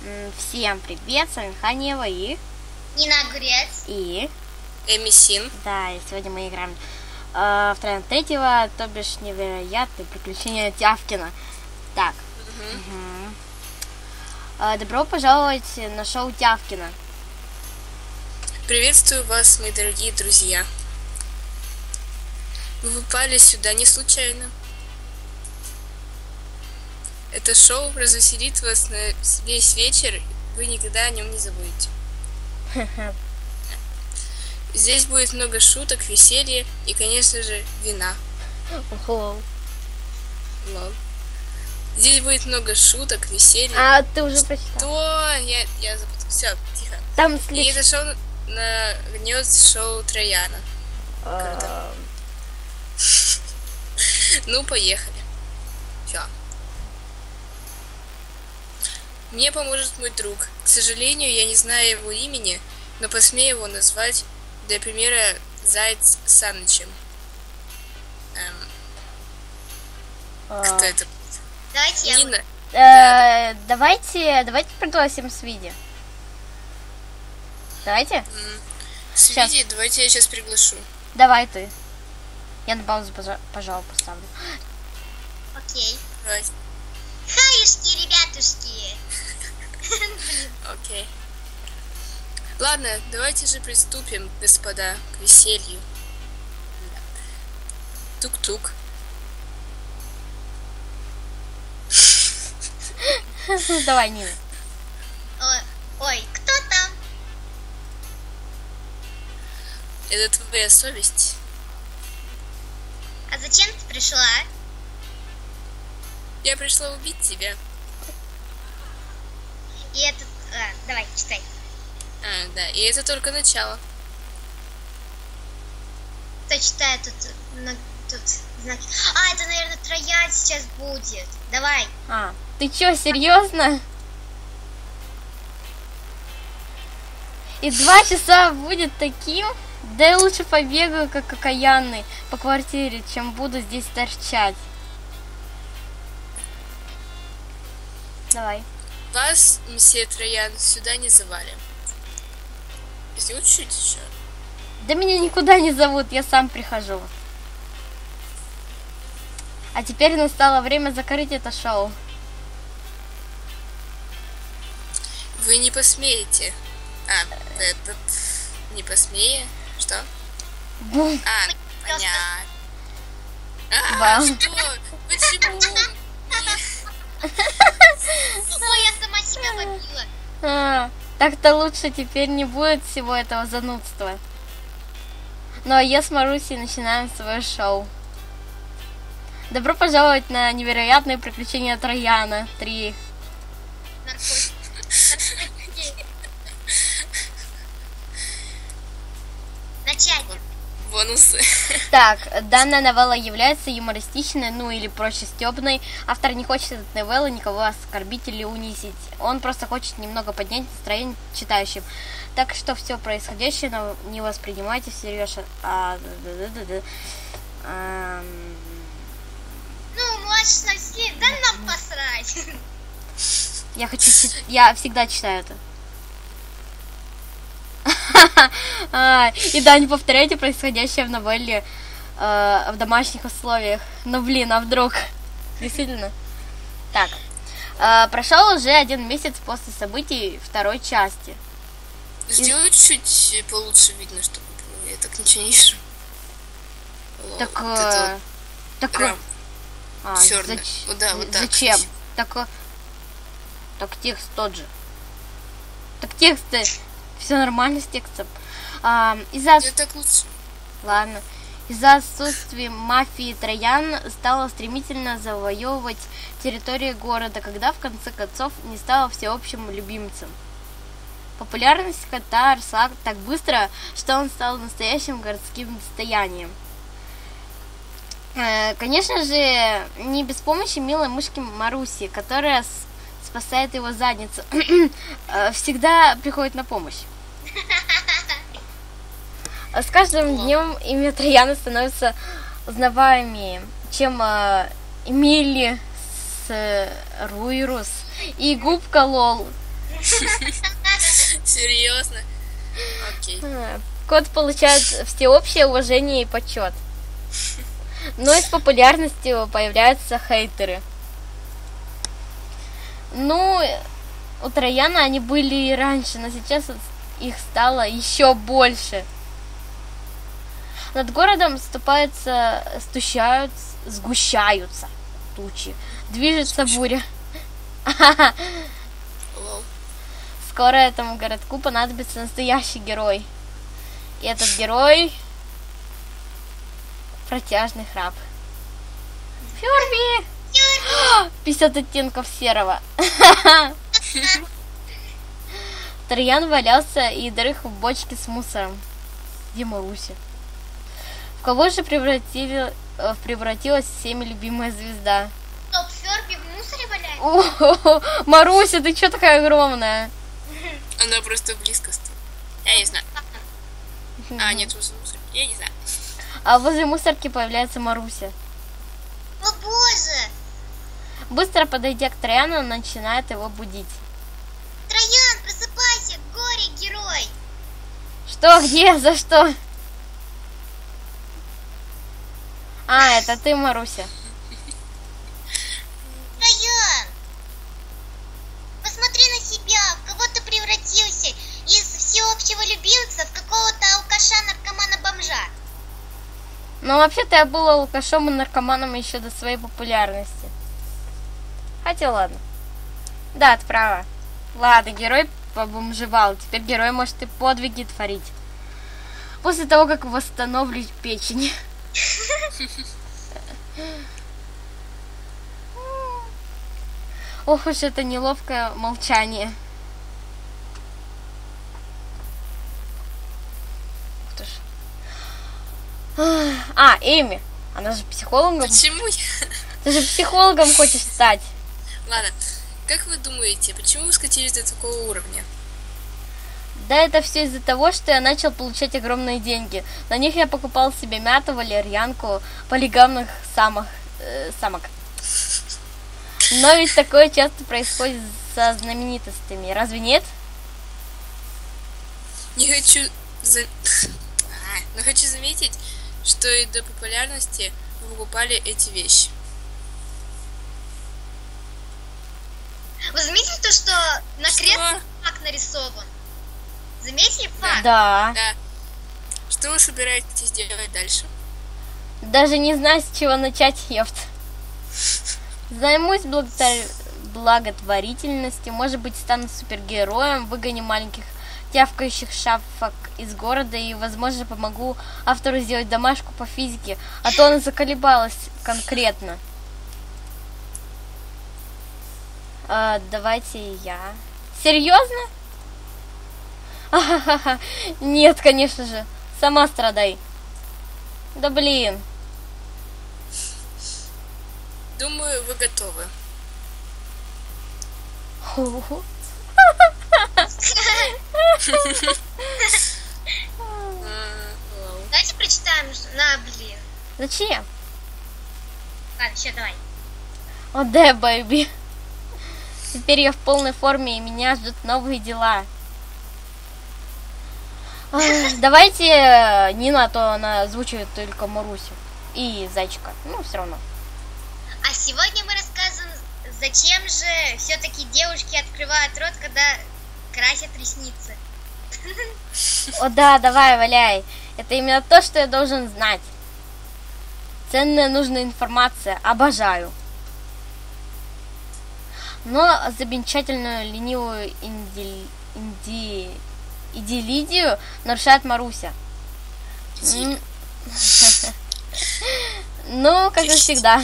Всем привет, с вами Ханева и... Нина Огурец. И... Эмисин. Да, и сегодня мы играем э, в тренд третьего, то бишь невероятные приключения Тявкина. Так. Мгм. Э, добро пожаловать на шоу Тявкина. Приветствую вас, мои дорогие друзья. Вы попали сюда не случайно. Это шоу развеселит вас на весь вечер, вы никогда о нем не забудете. Здесь будет много шуток, веселья и, конечно же, вина. Лол. Лол. Здесь будет много шуток, веселья. А ты уже прочитал? То я, я Все, тихо. Там И след... это шоу нагнет шоу Трояна. э, Ну, поехали. Все. Мне поможет мой друг. К сожалению, я не знаю его имени, но посмею его назвать, для примера, Заяц Санычем. Эм, э, кто это? Давайте я... Нина. э, давайте, давайте пригласим Свиди. Давайте? М, Сейчас. Свиди, давайте я сейчас приглашу. Давай ты. Я на паузу, пожа- пожалуй, поставлю. Окей. Давай. Хаюшки, ребятушки. Окей. Ладно, давайте же приступим, господа, к веселью. Тук-тук. Давай, Нина. Ой, ой, кто там? Это твоя совесть. А зачем ты пришла? Я пришла убить тебя. И этот... а, давай, читай. А, да, и это только начало. Кто читает тут... на- тут знаки? А, это, наверное, Троян сейчас будет. Давай. А, ты чё, серьезно? И два часа будет таким? Да я лучше побегаю, как окаянный, по квартире, чем буду здесь торчать. Давай. Вас, месье Троян, сюда не звали. Если чуть еще. Да меня никуда не зовут, я сам прихожу. А теперь настало время закрыть это шоу. Вы не посмеете. А, этот... Не посмея? Что? Бум. А, понятно. А, что? Почему? Ой, я сама себя побила. А, так-то лучше теперь не будет всего этого занудства. Ну а я с Марусей начинаем свое шоу. Добро пожаловать на невероятные приключения Трояна 3. Наркотики. Наркотики. Бонусы. Так, данная новелла является юмористичной, ну или проще стебной. Автор не хочет от новеллы никого оскорбить или унизить. Он просто хочет немного поднять настроение читающим. Так что все происходящее но не воспринимайте всерьез. А, да-да-да-да. Ам, Ну, младший совсем, да нам посрать. Я хочу Я всегда читаю это. И да, не повторяйте происходящее в новелле э, в домашних условиях. Ну блин, а вдруг? Действительно. Так. э, Прошел уже один месяц после событий второй части. Сделай чуть получше видно, чтобы. Я так ничего не вижу. Так, э, так, а, чёрное. зач- Вот да, вот так. Зачем? Так, так текст тот же. Так текст, все нормально с текстом. А, из-за Это так лучше. Ладно. Из-за отсутствия мафии Троян стала стремительно завоевывать территорию города, когда в конце концов не стала всеобщим любимцем. Популярность кота росла так быстро, что он стал настоящим городским достоянием. Э, Конечно же, не без помощи милой мышки Маруси, которая спасает его задницу, э, всегда приходит на помощь. С каждым днем имя Трояна становится узнаваемее, чем э, Эмили с э, Руирус и Губка Лол. Серьезно? Окей. Кот получает всеобщее уважение и почет. Но из популярности появляются хейтеры. Ну, у Трояна они были и раньше, но сейчас их стало еще больше. Над городом ступаются, стущают, сгущаются тучи. Движется буря. Лол. Скоро этому городку понадобится настоящий герой. И этот герой протяжный храп. Ферби! 50 оттенков серого. Троян валялся и дрых в бочке с мусором. Дима Руси. В кого же превратили, э, превратилась всеми любимая звезда? Стоп, Ферби в мусоре валяется? О, Маруся, ты что такая огромная? Она просто близко стоит. Я не знаю. А, нет, возле мусора. Я не знаю. А возле мусорки появляется Маруся. О боже! Быстро подойдя к Трояну, он начинает его будить. Троян, просыпайся, горе, герой! Что, где, за что? А, это ты, Маруся. Троян! Посмотри на себя, в кого ты превратился из всеобщего любимца в какого-то алкаша-наркомана-бомжа. Но вообще-то я была алкашом и наркоманом еще до своей популярности. Хотя ладно. Да, ты права. Ладно, герой побомжевал. Теперь герой может и подвиги творить. После того, как восстановлю печень. Ох уж это неловкое молчание. А, Эми. Она же психологом. Почему я... Ты же психологом хочешь стать. Ладно. Как вы думаете, почему вы скатились до такого уровня? Да это все из-за того, что я начал получать огромные деньги. На них я покупал себе мяту, валерьянку, полигамных самок. э, самок. Но ведь такое часто происходит со знаменитостями, разве нет? Не хочу... За... Но хочу заметить, что и до популярности вы покупали эти вещи. Вы заметили то, что на Что? кресле факт нарисован? Заметили факт? Да. Да. Что вы собираетесь делать дальше? Даже не знаю, с чего начать, ёпт. Займусь благотвор- благотворительностью, может быть, стану супергероем, выгоню маленьких тявкающих шафок из города и, возможно, помогу автору сделать домашку по физике, а то она заколебалась конкретно. А, давайте я. Серьезно? Ахахаха. Нет, конечно же. Сама страдай. Да блин. Думаю, вы готовы. Давайте прочитаем. На, блин. Зачем? Ладно, еще давай. О, да, бэйби. Теперь я в полной форме, и меня ждут новые дела. Давайте э, Нина, то она озвучивает только Марусю и Зайчика. Ну, все равно. А сегодня мы рассказываем, зачем же все-таки девушки открывают рот, когда красят ресницы. О, да, давай, валяй. Это именно то, что я должен знать. Ценная нужная информация. Обожаю. Но замечательную ленивую инди... инди... идиллидию нарушает Маруся. Ну, как и всегда.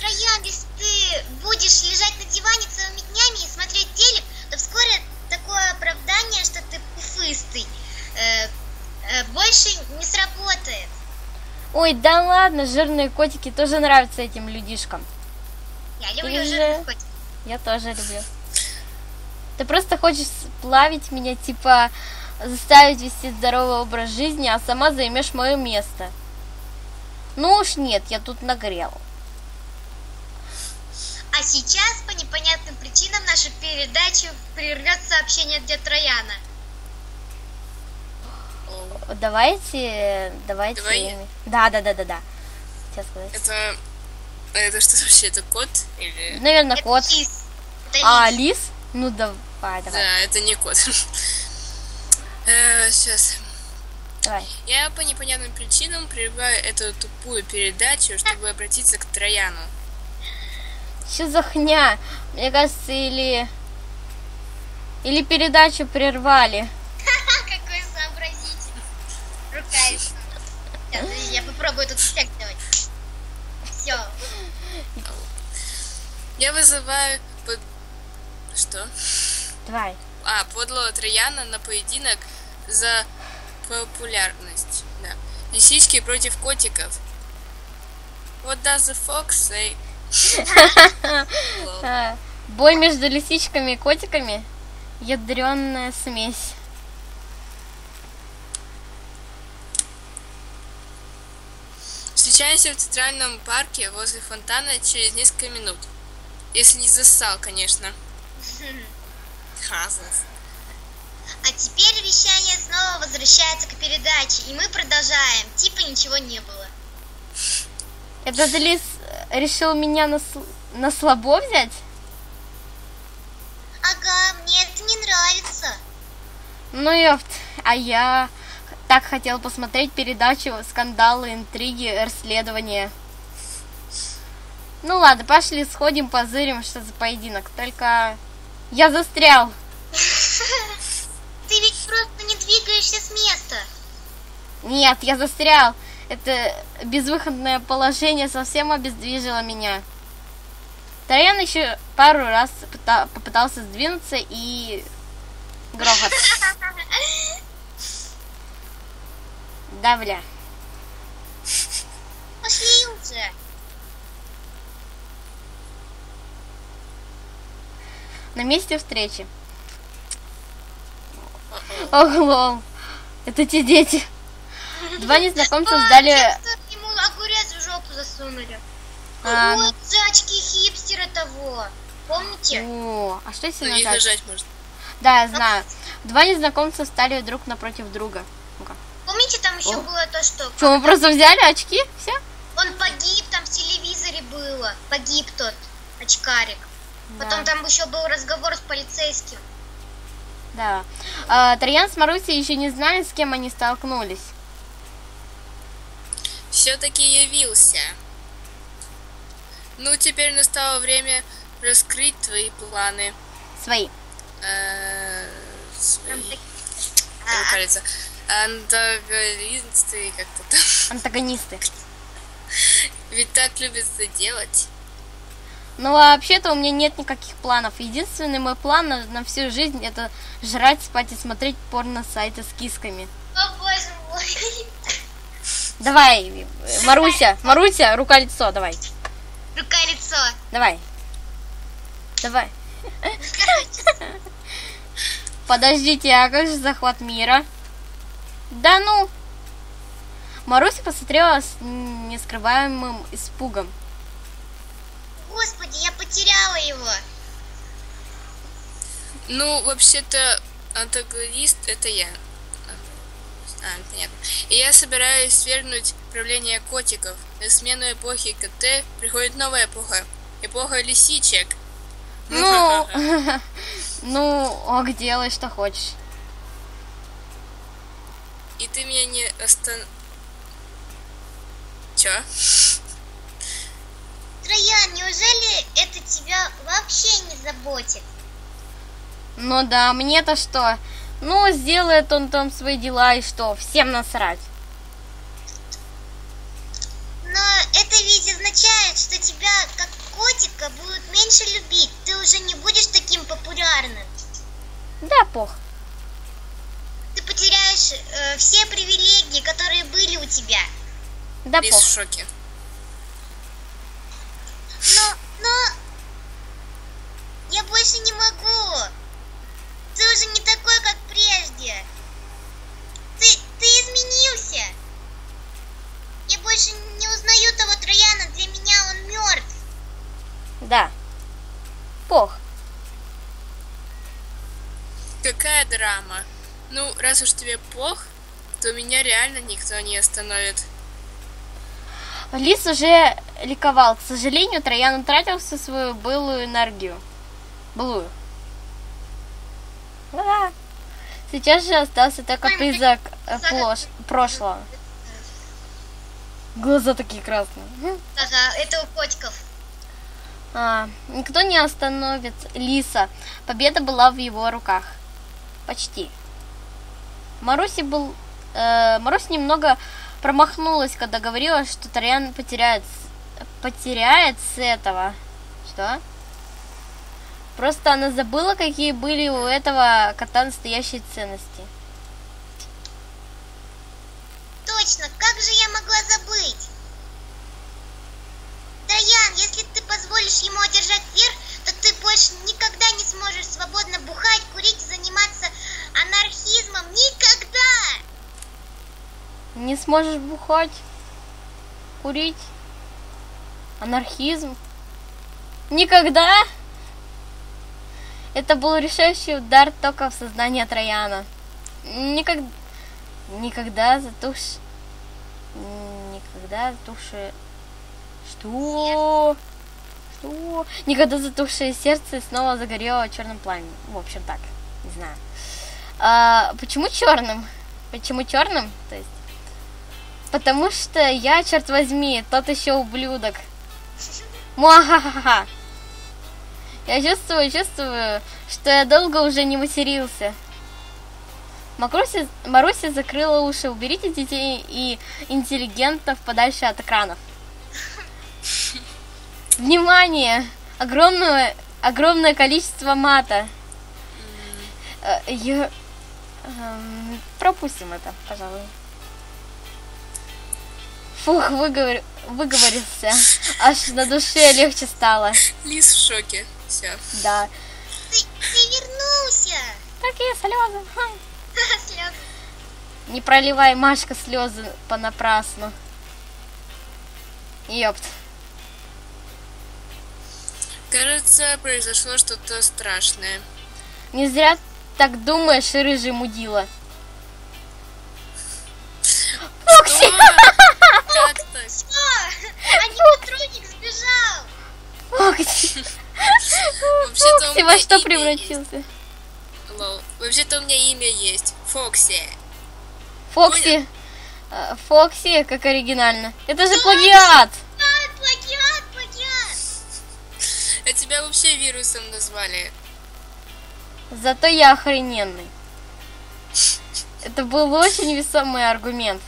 Троян, если ты будешь лежать на диване целыми днями и смотреть телек, то вскоре такое оправдание, что ты пуфыстый, э, э, больше не сработает. Ой, да ладно, жирные котики тоже нравятся этим людишкам. Я люблю Или же-. Я тоже люблю. Ты просто хочешь сплавить меня, типа заставить вести здоровый образ жизни, а сама займешь мое место. Ну уж нет, я тут нагрел. А сейчас по непонятным причинам наша передачу прервет сообщение для Трояна. Давайте, давайте. Давай? Да, да, да, да, да. Сейчас сказать. Это... Это что вообще? Это кот? Или... Наверное, Это кот. лис. Это А, лис. лис? Ну давай, давай, Да, это не кот. Сейчас. давай. Я по непонятным причинам прерываю эту тупую передачу, чтобы обратиться к Трояну. Что за хня? Мне кажется, или... Или передачу прервали. Какой сообразительный. Рука я попробую тут эффект сделать. Все. Я вызываю под... Что? Давай. А, подлого Трояна на поединок за популярность. Да. Лисички против котиков. What does the fox say? А, бой между лисичками и котиками. Ядреная смесь. Встречаемся в центральном парке возле фонтана через несколько минут. Если не зассал, конечно. Хазас. А теперь вещание снова возвращается к передаче, и мы продолжаем. Типа ничего не было. Этот лис решил меня на, сл- на слабо взять? Ага, мне это не нравится. Ну ёпт, а я так хотел посмотреть передачу «Скандалы, интриги, расследования». Ну ладно, пошли сходим, позырим, что за поединок. Только я застрял. Ты ведь просто не двигаешься с места. Нет, я застрял. Это безвыходное положение совсем обездвижило меня. Троян еще пару раз пыта- попытался сдвинуться и... Грохот. Да, бля. Пошли уже. На месте встречи. Ох, лол. Это те дети. Два незнакомца А, сдали... ему огурец в жопу засунули. А, Ой, за очки хипстера того. Помните? О, а что если Ну, нажать? нажать можно. Да, я знаю. Два незнакомца стали друг напротив друга. Помните, там еще О. было то, что Что, мы просто взяли очки? Все? он погиб, там в телевизоре было. Погиб тот очкарик. Потом там еще был разговор с полицейским. Да. А, Троян с Марусей еще не знали, с кем они столкнулись. Все-таки явился. Ну, теперь настало время раскрыть твои планы. Свои. Э, Там свои, как А, кажется, антагонисты как-то там. Антагонисты. Ведь так любят это делать. Ну, вообще-то у меня нет никаких планов. Единственный мой план на, на всю жизнь это жрать, спать и смотреть порно-сайты с кисками. О боже мой. Давай, Маруся, Маруся, рука-лицо, давай. Рука-лицо. Давай. Давай. Подождите, а как же захват мира? Да ну! Маруся посмотрела с нескрываемым испугом. Господи, я потеряла его. Ну, вообще-то, антагонист это я. А, понятно. И я собираюсь свергнуть правление котиков. На смену эпохи КТ приходит новая эпоха. Эпоха лисичек. Ну, ну, ок, делай, что хочешь. И ты меня не остан... Чё? Троян, неужели это тебя вообще не заботит? Ну да, мне-то что? Ну, сделает он там свои дела и что? Всем насрать. Но это ведь означает, что тебя, как котика, будут меньше любить. Ты уже не будешь таким популярным. Да, пох. Ты потеряешь э, все привилегии, которые были у тебя. Да, Лис пох. в шоке. Но, но... Я больше не могу. Ты уже не такой, как прежде. Ты, ты изменился. Я больше не узнаю того Трояна. Для меня он мертв. Да. Пох. Какая драма? Ну, раз уж тебе плохо, то меня реально никто не остановит. Лис уже ликовал. К сожалению, Троян утратил всю свою былую энергию. Былую. Да. Сейчас же остался только призрак э, плош- прошлого. Глаза такие красные. Ага, это у котиков. А, никто не остановит Лиса. Победа была в его руках. Почти. Маруси был... э, Марусь немного промахнулась, когда говорила, что Тарьян потеряет, потеряет с этого. Что? Просто она забыла, какие были у этого кота настоящие ценности. Точно, как же я могла забыть? Даян, если ты позволишь ему одержать верх, то ты больше никогда не сможешь свободно бухать, курить заниматься анархизмом. Никогда! Не сможешь бухать, курить, анархизм. Никогда. Это был решающий удар только в сознание Трояна. Никогда, никогда затуш, никогда затухшее, что, что, никогда затухшее сердце снова загорело черным пламенем. В общем, так, не знаю. А, почему черным? Почему черным? То есть Потому что я, черт возьми, тот еще ублюдок. Муахахаха. Я чувствую, чувствую, что я долго уже не матерился. Макруся, Маруся закрыла уши. Уберите детей и интеллигентов подальше от экранов. Внимание! Огромное, огромное количество мата. Э, я- эм, пропустим это, пожалуй. Фух, выговор... выговорился. Аж на душе легче стало. Лис в шоке. Все. Да. Ты, ты вернулся! Такие слезы. Слёз. Не проливай, Машка, слезы понапрасну. Ёпт. Кажется, произошло что-то страшное. Не зря так думаешь, рыжий мудила. Фокси! Как так? Сбежал! Фокси! Фокси, во что превратился? Вообще-то у меня имя есть. Фокси. Фокси. Э, Фокси, как оригинально. Это же! А, плагиат, плагиат! А тебя вообще вирусом назвали. Зато я охрененный. Это был очень весомый аргумент.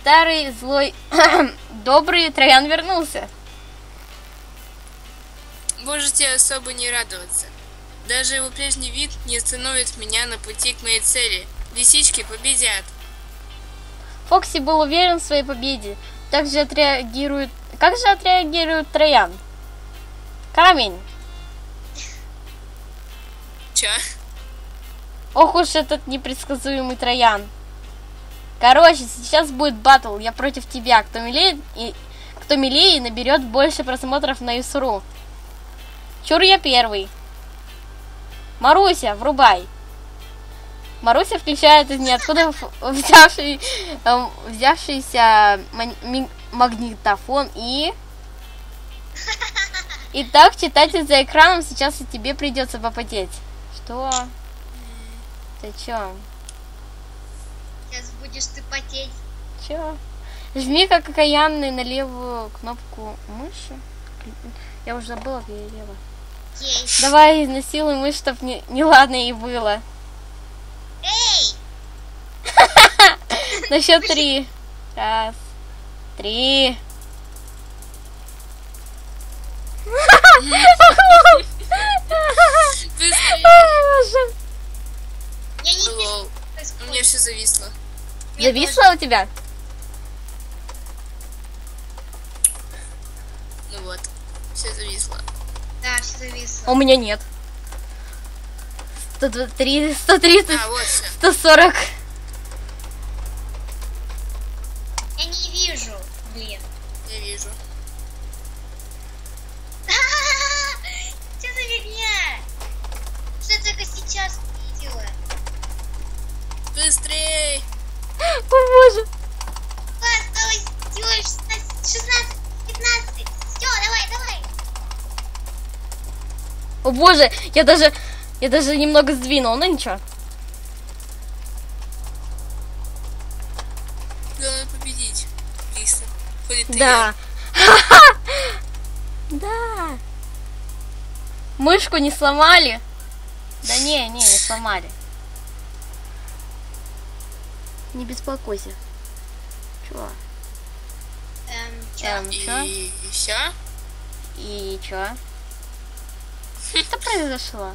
Старый, злой, добрый Троян вернулся. Можете особо не радоваться. Даже его прежний вид не остановит меня на пути к моей цели. Лисички победят. Фокси был уверен в своей победе. Так же отреагирует... Как же отреагирует Троян? Камень. Чё? Ох уж этот непредсказуемый Троян. Короче, сейчас будет батл. Я против тебя. Кто милее, и... кто милее наберет больше просмотров на Юсру. Чур я первый. Маруся, врубай. Маруся включает из ниоткуда взявший, эм, взявшийся магнитофон и... Итак, читатель за экраном, сейчас и тебе придется попотеть. Что? Ты чё? Сейчас будешь ты потеть. Чё? Жми как окаянный на левую кнопку мыши. Я уже забыла, где я левая. Ей. Давай изнасилуй мышь, чтоб не, неладно и было. Эй! На счет три. Раз, три. Быстрее. Боже. Я не вижу, Лол. что У меня все зависло. Зависло у тебя? Ну вот. Все зависло. Да, все зависло. У меня нет. 103, 130, А, вот все. 140. Я не вижу. Блин. Я вижу. Что за фигня? Что только сейчас Быстрей! О боже. Осталось всего лишь 16, 16, 15. Все, давай, давай. О боже, я даже, я даже немного сдвинул, но ничего. Главное победить. Это Да. Да. Мышку не сломали? Да не, не, не сломали. Не беспокойся. Чё? Эм, чё? Эм, чё? И все? И чё? Что произошло?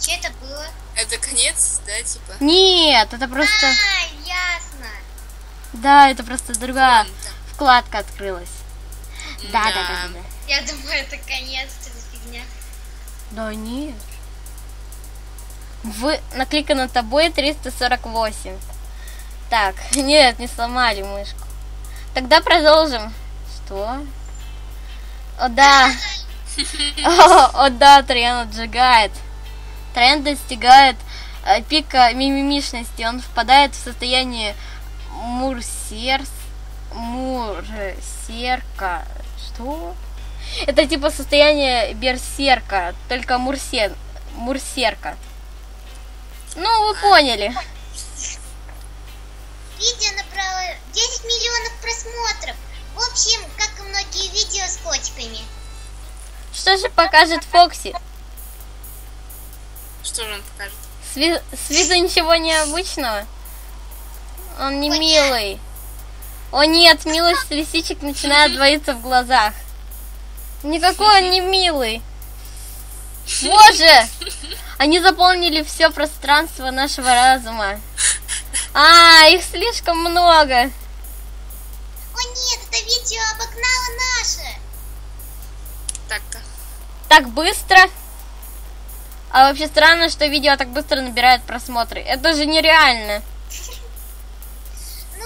Чё это было? Это конец, да, типа? Нет, это просто... А, ясно. Да, это просто другая вкладка открылась. Да, да, да, да. да. Я думаю, это конец, за фигня. Да нет. В накликано тобой 348. Так, нет, не сломали мышку. Тогда продолжим. Что? О, да. О, о, да, Триан отжигает. Триан достигает э, пика мимимишности. Он впадает в состояние мурсерс... Мурсерка. Что? Это типа состояние берсерка, только мурсен, мурсерка. Ну, вы поняли. Видео набрало 10 миллионов просмотров. В общем, как и многие видео с котиками. Что же покажет Фокси? Что же он покажет? С, ви- с виду ничего необычного? Он не Ой, милый. О нет, милость лисичек начинает двоиться в глазах. Никакой он не милый. Боже! Они заполнили все пространство нашего разума. А, их слишком много. О нет, это видео обогнало наше. Так-то. Так быстро. А вообще странно, что видео так быстро набирает просмотры. Это же нереально.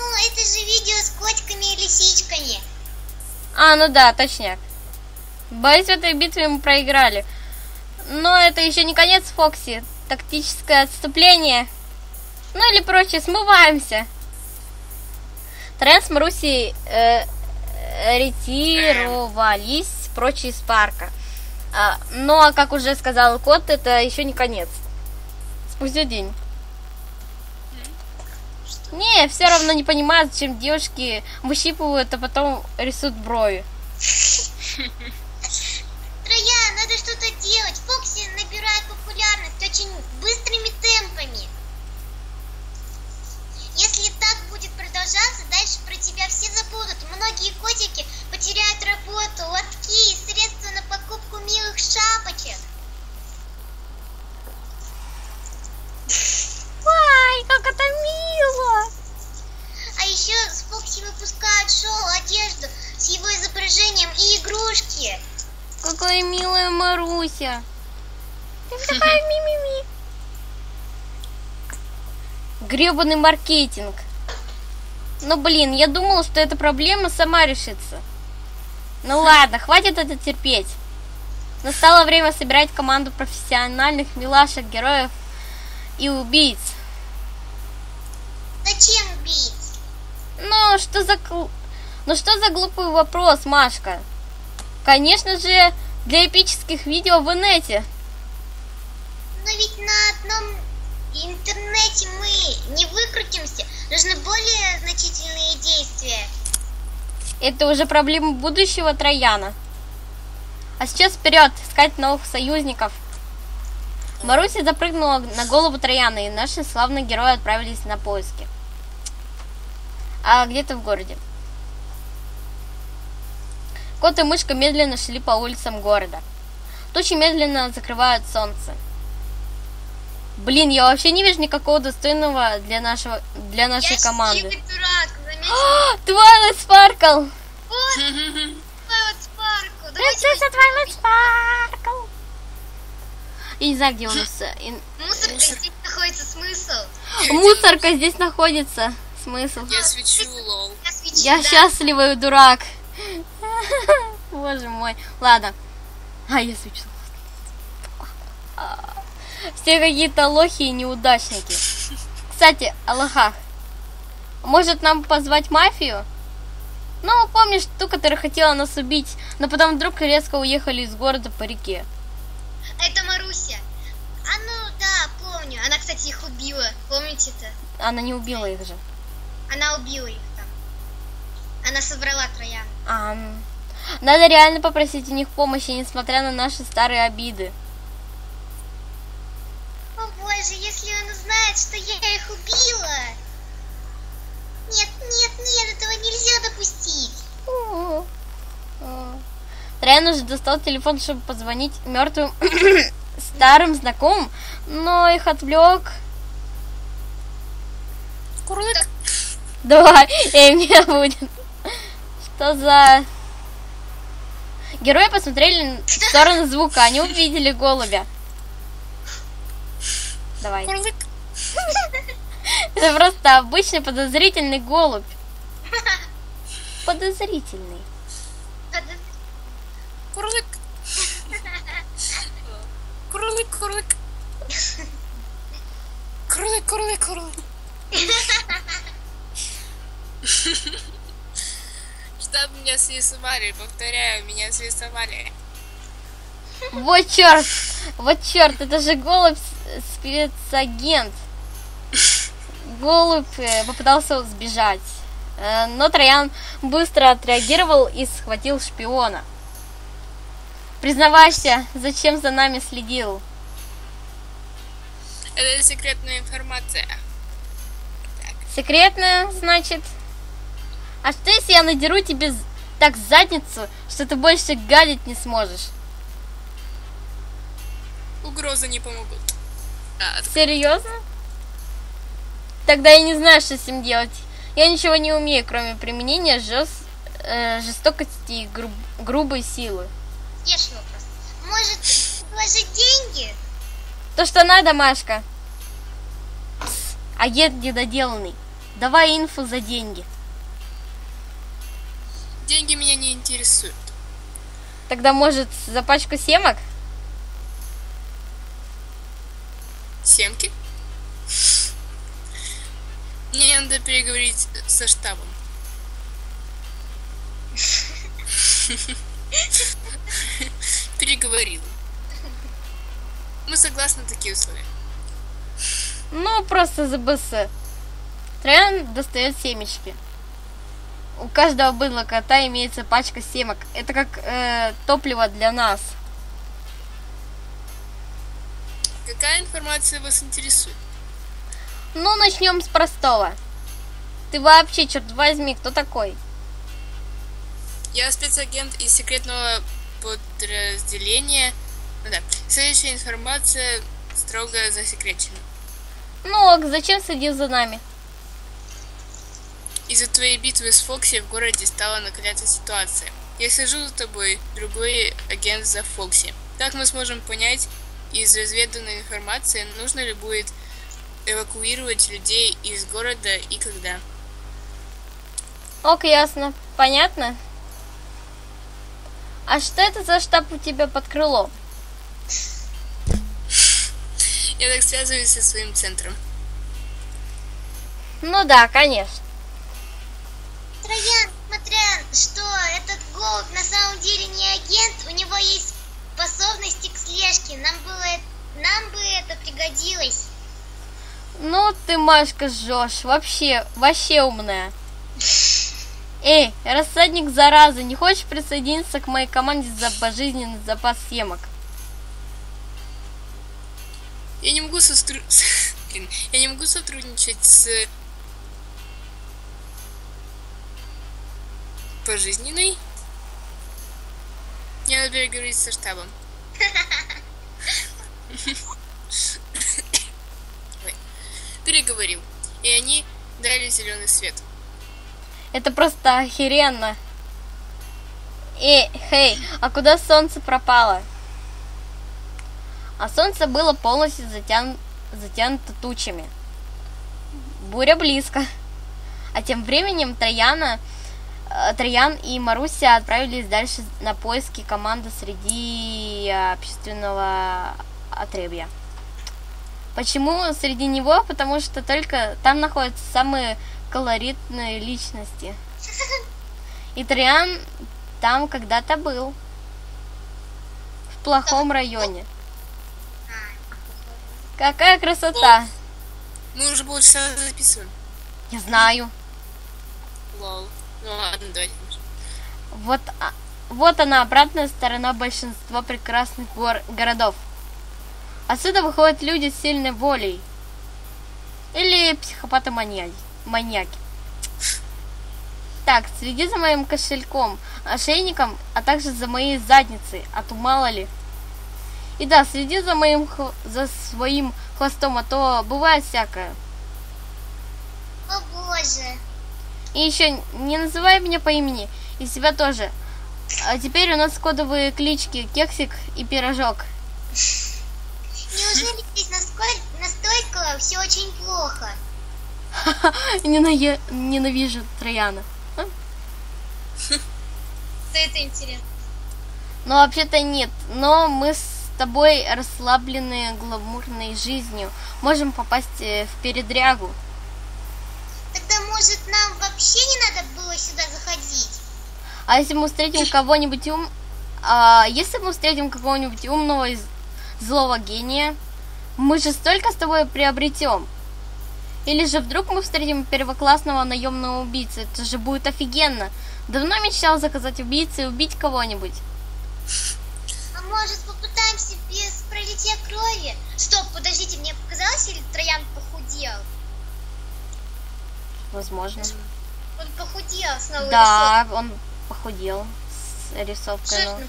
Ну, это же видео с котиками и лисичками. А, ну да, точняк. Боюсь, в этой битве мы проиграли. Но это еще не конец Фокси. Тактическое отступление. Ну или проще, смываемся. Трен с Марусей э, ретировались прочь из парка. А, но, как уже сказал кот, это еще не конец. Спустя день. Не, все равно не понимают, зачем девушки выщипывают, а потом рисуют брови. Троян, надо что-то делать. Фокси набирает популярность очень быстрыми темпами. Если так будет продолжаться, дальше про тебя все забудут. Многие котики потеряют работу, лотки и средства на покупку милых шапочек. Ай, как это мило! А еще с Фокси выпускают шоу одежду с его изображением и игрушки. Какая милая Маруся. Ты такая мимими. Гребаный маркетинг. Ну блин, я думала, что эта проблема сама решится. Ну ладно, хватит это терпеть. Настало время собирать команду профессиональных милашек, героев и убийц. Зачем бить? Ну, что за... Ну, что за глупый вопрос, Машка? Конечно же, для эпических видео в инете. Но ведь на одном интернете мы не выкрутимся. Нужны более значительные действия. Это уже проблема будущего Трояна. А сейчас вперед, искать новых союзников. Маруся запрыгнула на голову Трояна, и наши славные герои отправились на поиски. А где-то в городе. Кот и мышка медленно шли по улицам города. Тучи медленно закрывают солнце. Блин, я вообще не вижу никакого достойного для нашего для нашей команды. счастливый дурак? Twilight Sparkle! Вот, Спарку. Давайте Принцесса Twilight Sparkle! Я не знаю, где у нас... э, ин- мусорка здесь находится смысл. Мусорка здесь находится. Смысл. Я свечу, лол. Я счастливый дурак. Боже мой. Ладно. А, я свечу. Все какие-то лохи и неудачники. Кстати, о лохах. Может нам позвать мафию? Ну, помнишь ту, которая хотела нас убить, но потом вдруг резко уехали из города по реке. Это Маруся. А ну да, помню. Она, кстати, их убила. Помните-то? Она не убила их же. Она убила их там. Она собрала троян. А, надо реально попросить у них помощи, несмотря на наши старые обиды. О боже, если он узнает, что я их убила. Нет, нет, нет, этого нельзя допустить. О. О. Троян уже достал телефон, чтобы позвонить мертвым старым знакомым, но их отвлек. Курлык. Давай, эй, меня будет. Что за... Герои посмотрели в сторону звука, они увидели голубя. Давай. Курлык. Это просто обычный подозрительный голубь. Подозрительный. Курлык. Курлык, курлык. Курлык, курлык, курлык. Чтоб меня свисовали, повторяю, меня свисовали. Вот черт, вот черт, это же голубь спецагент. Голубь э, попытался сбежать, Э, но Троян быстро отреагировал и схватил шпиона. Признавайся, зачем за нами следил? Это секретная информация. Секретная, значит? А что если я надеру тебе так задницу, что ты больше гадить не сможешь? Угрозы не помогут. А, Серьезно? Тогда я не знаю, что с ним делать. Я ничего не умею, кроме применения жест- э, жестокости и груб- грубой силы. Ешь его просто. Может, вложить деньги? То, что надо, Машка. Пс, агент недоделанный. Давай инфу за деньги. деньги меня не интересуют. Тогда, может, за пачку семок? Семки? Мне надо переговорить со штабом. Переговорил. Мы согласны на такие условия. Ну, просто ЗБС. Троян достает семечки. У каждого быдла кота имеется пачка семок. Это как э, топливо для нас. Какая информация вас интересует? Ну, начнем с простого. Ты вообще, черт возьми, кто такой? Я спецагент из секретного подразделения. Ну да. Следующая информация строго засекречена. Ну, ок, зачем следил за нами? Из-за твоей битвы с Фокси в городе стала накаляться ситуация. Я слежу за тобой, другой агент за Фокси. Так мы сможем понять из разведанной информации, нужно ли будет эвакуировать людей из города и когда. Ок, ясно. Понятно? А что это за штаб у тебя под крылом? Я так связываюсь со своим центром. Ну да, конечно. Троян, смотря, что этот голубь на самом деле не агент, у него есть способности к слежке. Нам было, нам бы это пригодилось. Ну ты, Машка, жжешь. Вообще, вообще умная. Эй, рассадник заразы, не хочешь присоединиться к моей команде за пожизненный запас семок? Я не могу состру... Я не могу сотрудничать с пожизненной. Мне надо переговорить со штабом. Переговорил. И они дали зеленый свет. Это просто охеренно. Эй, хей, а куда солнце пропало? А солнце было полностью затян... затянуто тучами. Буря близко. А тем временем Трояна, э, Троян и Маруся отправились дальше на поиски команды среди общественного отребья. Почему среди него? Потому что только там находятся самые колоритные личности. И Триан там когда-то был. В плохом районе. Какая красота! Мы уже полчаса записываем. Я знаю. Лол. Ну ладно, давайте. Вот, а- вот она, обратная сторона большинства прекрасных гор- городов. Отсюда выходят люди с сильной волей. Или психопаты-маньяки. Маньяки. Так, следи за моим кошельком, ошейником, а также за моей задницей, а то мало ли. И да, следи за моим за своим хвостом, а то бывает всякое. О боже. И еще не называй меня по имени, и себя тоже. А теперь у нас кодовые клички Кексик и Пирожок. Неужели здесь насколько, настолько все очень плохо? Ненавижу, ненавижу Трояна. А? Это интересно? Ну, вообще-то нет. Но мы с тобой расслабленные гламурной жизнью. Можем попасть э, в передрягу. Тогда, может, нам вообще не надо было сюда заходить? А если мы встретим кого-нибудь ум... а, если мы встретим какого-нибудь умного и злого гения, мы же столько с тобой приобретем. Или же вдруг мы встретим первоклассного наемного убийцу. Это же будет офигенно. Давно мечтал заказать убийцу и убить кого-нибудь. А может, попытаемся без пролития крови? Стоп, подождите, мне показалось, или Троян похудел? Возможно. Он похудел с новой Да, он похудел с рисовкой. рисовкой. ну. Жирным.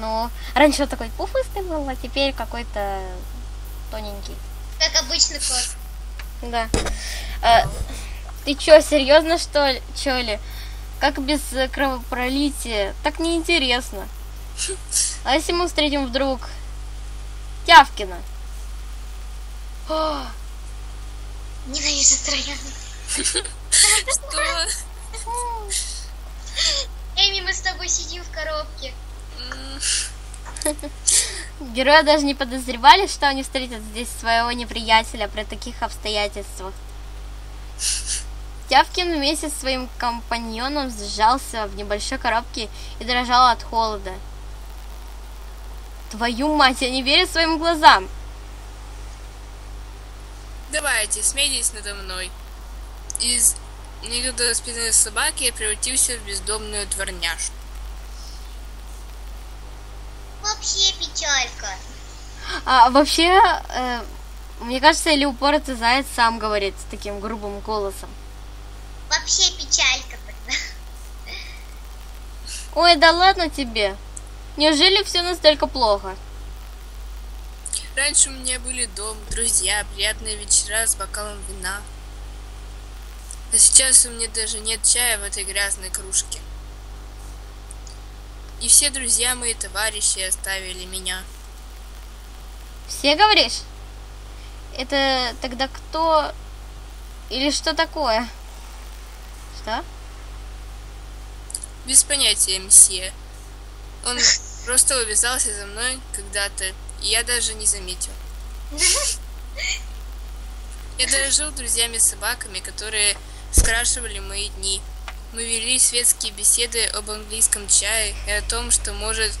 Ну, раньше он такой пухлый был, а теперь какой-то тоненький. Как обычный кот. Да. Э, ты чё, серьезно что ли? Чё ли? Как без э, кровопролития? Так неинтересно. А если мы встретим вдруг Тявкина? О, Ненавижу Трояна. Что? Эми, мы с тобой сидим в коробке. Герои даже не подозревали, что они встретят здесь своего неприятеля при таких обстоятельствах. Тявкин вместе с своим компаньоном сжался в небольшой коробке и дрожал от холода. Твою мать, я не верю своим глазам. Давайте, смейтесь надо мной. Из некогда воспитанной собаки я превратился в бездомную дворняжку. Вообще печалька. А вообще, э, мне кажется, или упоротый заяц сам говорит с таким грубым голосом. Вообще печалька тогда. Ой, да ладно тебе. Неужели все настолько плохо? Раньше у меня были дом, друзья, приятные вечера с бокалом вина. А сейчас у меня даже нет чая в этой грязной кружке. И все друзья мои товарищи оставили меня. Все говоришь? Это тогда кто или что такое? Что? Без понятия, мсье. Он просто увязался за мной когда-то, и я даже не заметил. Я дорожил друзьями-собаками, которые скрашивали мои дни. Мы вели светские беседы об английском чае и о том, что может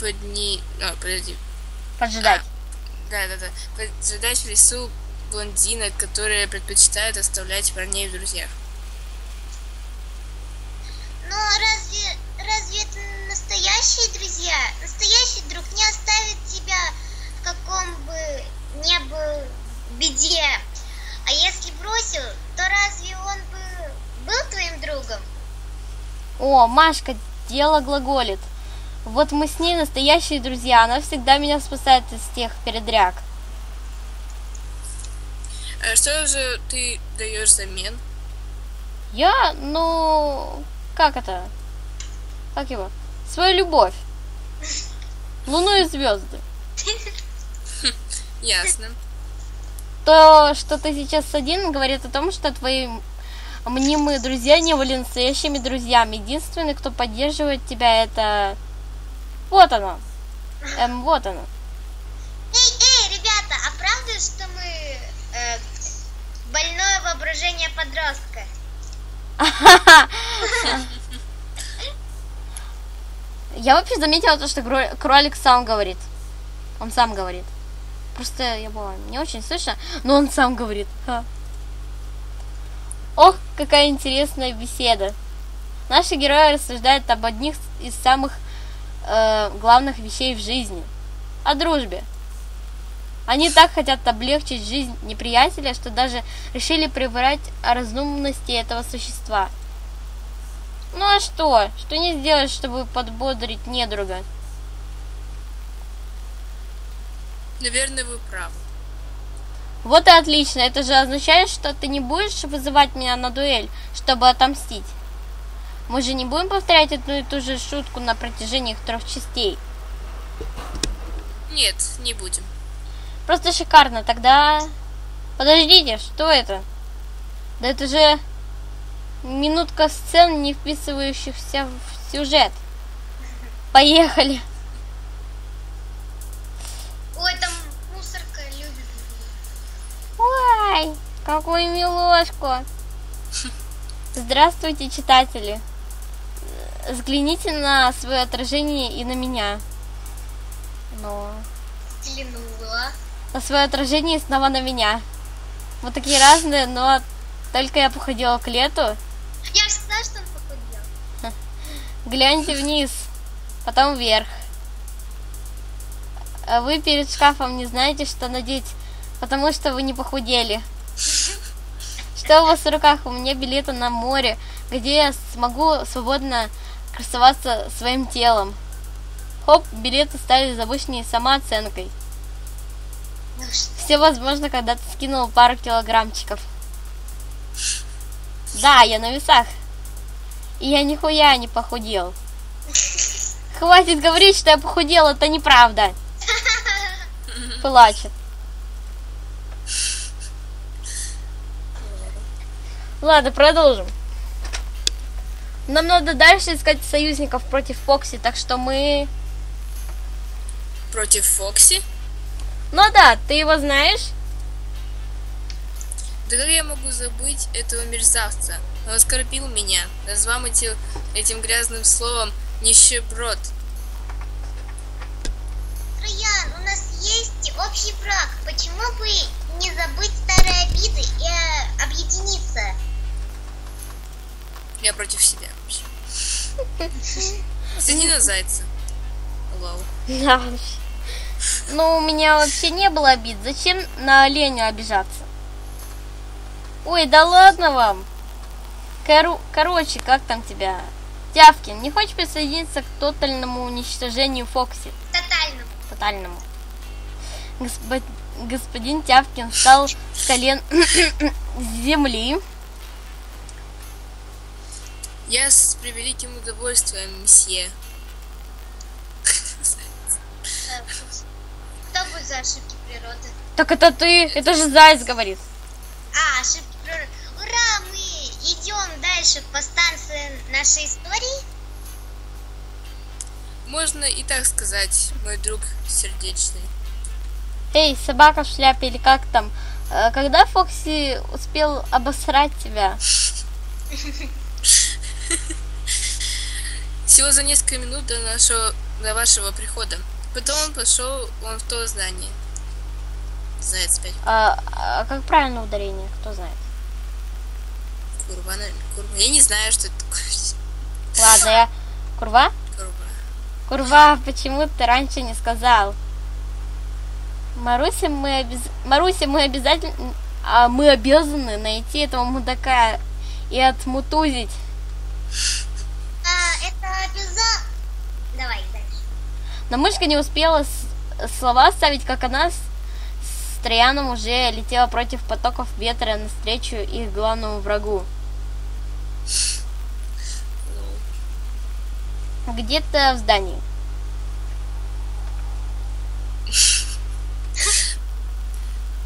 подни... А, подожди. Поджидать. Да, да, да. Поджидать в лесу блондинок, которые предпочитают оставлять парней в друзьях. Но разве, разве это настоящие друзья? Настоящий друг не оставит тебя в каком бы не был беде. А если бросил, то разве он бы был твоим другом? О, Машка, дело глаголит. Вот мы с ней настоящие друзья. Она всегда меня спасает из тех передряг. А что же ты даешь взамен? Я, ну, как это? Как его? Свою любовь. Луну и звезды. Ясно. То, что ты сейчас один, говорит о том, что твои мнимые друзья не были настоящими друзьями. Единственный, кто поддерживает тебя, это... Вот она. Эм, вот она. Эй, эй, ребята, а правда, что мы... Э, больное воображение подростка? Я вообще заметила то, что кролик сам говорит. Он сам говорит. Просто я была не очень слышно, но он сам говорит. Ха. Ох, какая интересная беседа. Наши герои рассуждают об одних из самых э, главных вещей в жизни. О дружбе. Они так хотят облегчить жизнь неприятеля, что даже решили приврать о разумности этого существа. Ну а что? Что не сделать, чтобы подбодрить недруга? Наверное, вы правы. Вот и отлично. Это же означает, что ты не будешь вызывать меня на дуэль, чтобы отомстить. Мы же не будем повторять одну и ту же шутку на протяжении трех частей. Нет, не будем. Просто шикарно. Тогда... Подождите, что это? Да это же минутка сцен, не вписывающихся в сюжет. Поехали. Ой, там. Ой, какой милошку. Здравствуйте, читатели. Взгляните на свое отражение и на меня. Но... Взглянула. На свое отражение и снова на меня. Вот такие разные, но только я походила к лету. Я же знаю, что он похудел. Гляньте вниз, потом вверх. А вы перед шкафом не знаете, что надеть, потому что вы не похудели. Что у вас в руках? У меня билеты на море, где я смогу свободно красоваться своим телом. Хоп, билеты стали завышенней самооценкой. Все возможно, когда ты скинул пару килограммчиков. Да, я на весах. И я нихуя не похудел. Хватит говорить, что я похудел, это неправда. Плачет. Ладно, продолжим. Нам надо дальше искать союзников против Фокси, так что мы... Против Фокси? Ну да, ты его знаешь? Да как я могу забыть этого мерзавца? Он оскорбил меня, назвал эти- этим грязным словом нищеброд. Троян, у нас есть общий враг. Почему бы не забыть старые обиды и э, объединиться? Я против себя вообще. На зайца. Лол. Да. Ну, у меня вообще не было обид. Зачем на оленя обижаться? Ой, да ладно вам. Кору- Короче, как там тебя? Тявкин, не хочешь присоединиться к тотальному уничтожению Фокси? Тотально. Тотальному. Госпо- Господин Тявкин встал с колен земли. Я с превеликим удовольствием, месье. Что будет за ошибки природы? Так это ты, это же Заяц говорит. А, ошибки природы. Ура, мы идем дальше по станции нашей истории. Можно и так сказать, мой друг сердечный. Эй, собака в шляпе или как там? Э, Когда Фокси успел обосрать тебя? Всего за несколько минут до нашего, до вашего прихода. Потом он пошел он в то здание. Заяц опять. А, а как правильно ударение? Кто знает? Курва, наверное, курва. Я не знаю, что это такое. Ладно, я... Курва? Курва. Курва, почему ты раньше не сказал? Маруся, мы, обез... Маруся, мы обязательно... А мы обязаны найти этого мудака и отмутузить. А, это обязательно... Давай дальше. Но мышка не успела с- слова ставить, как она с, с Трояном уже летела против потоков ветра навстречу их главному врагу. Где-то в здании.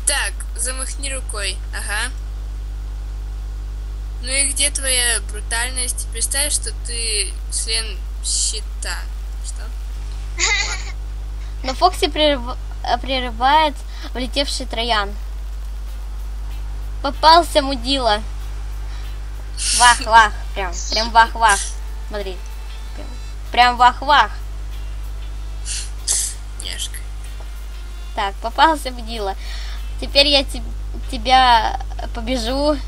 Так, замахни рукой. Ага. Ну и где твоя брутальность? Представь, что ты член щита. Что? Но Фокси прерыв- прерывает влетевший Троян. Попался мудила. Вах-вах. Прям, прям вах-вах. Смотри. Прям, прям вах-вах. Няшка. Так, попался дело. Теперь я те- тебя побежу.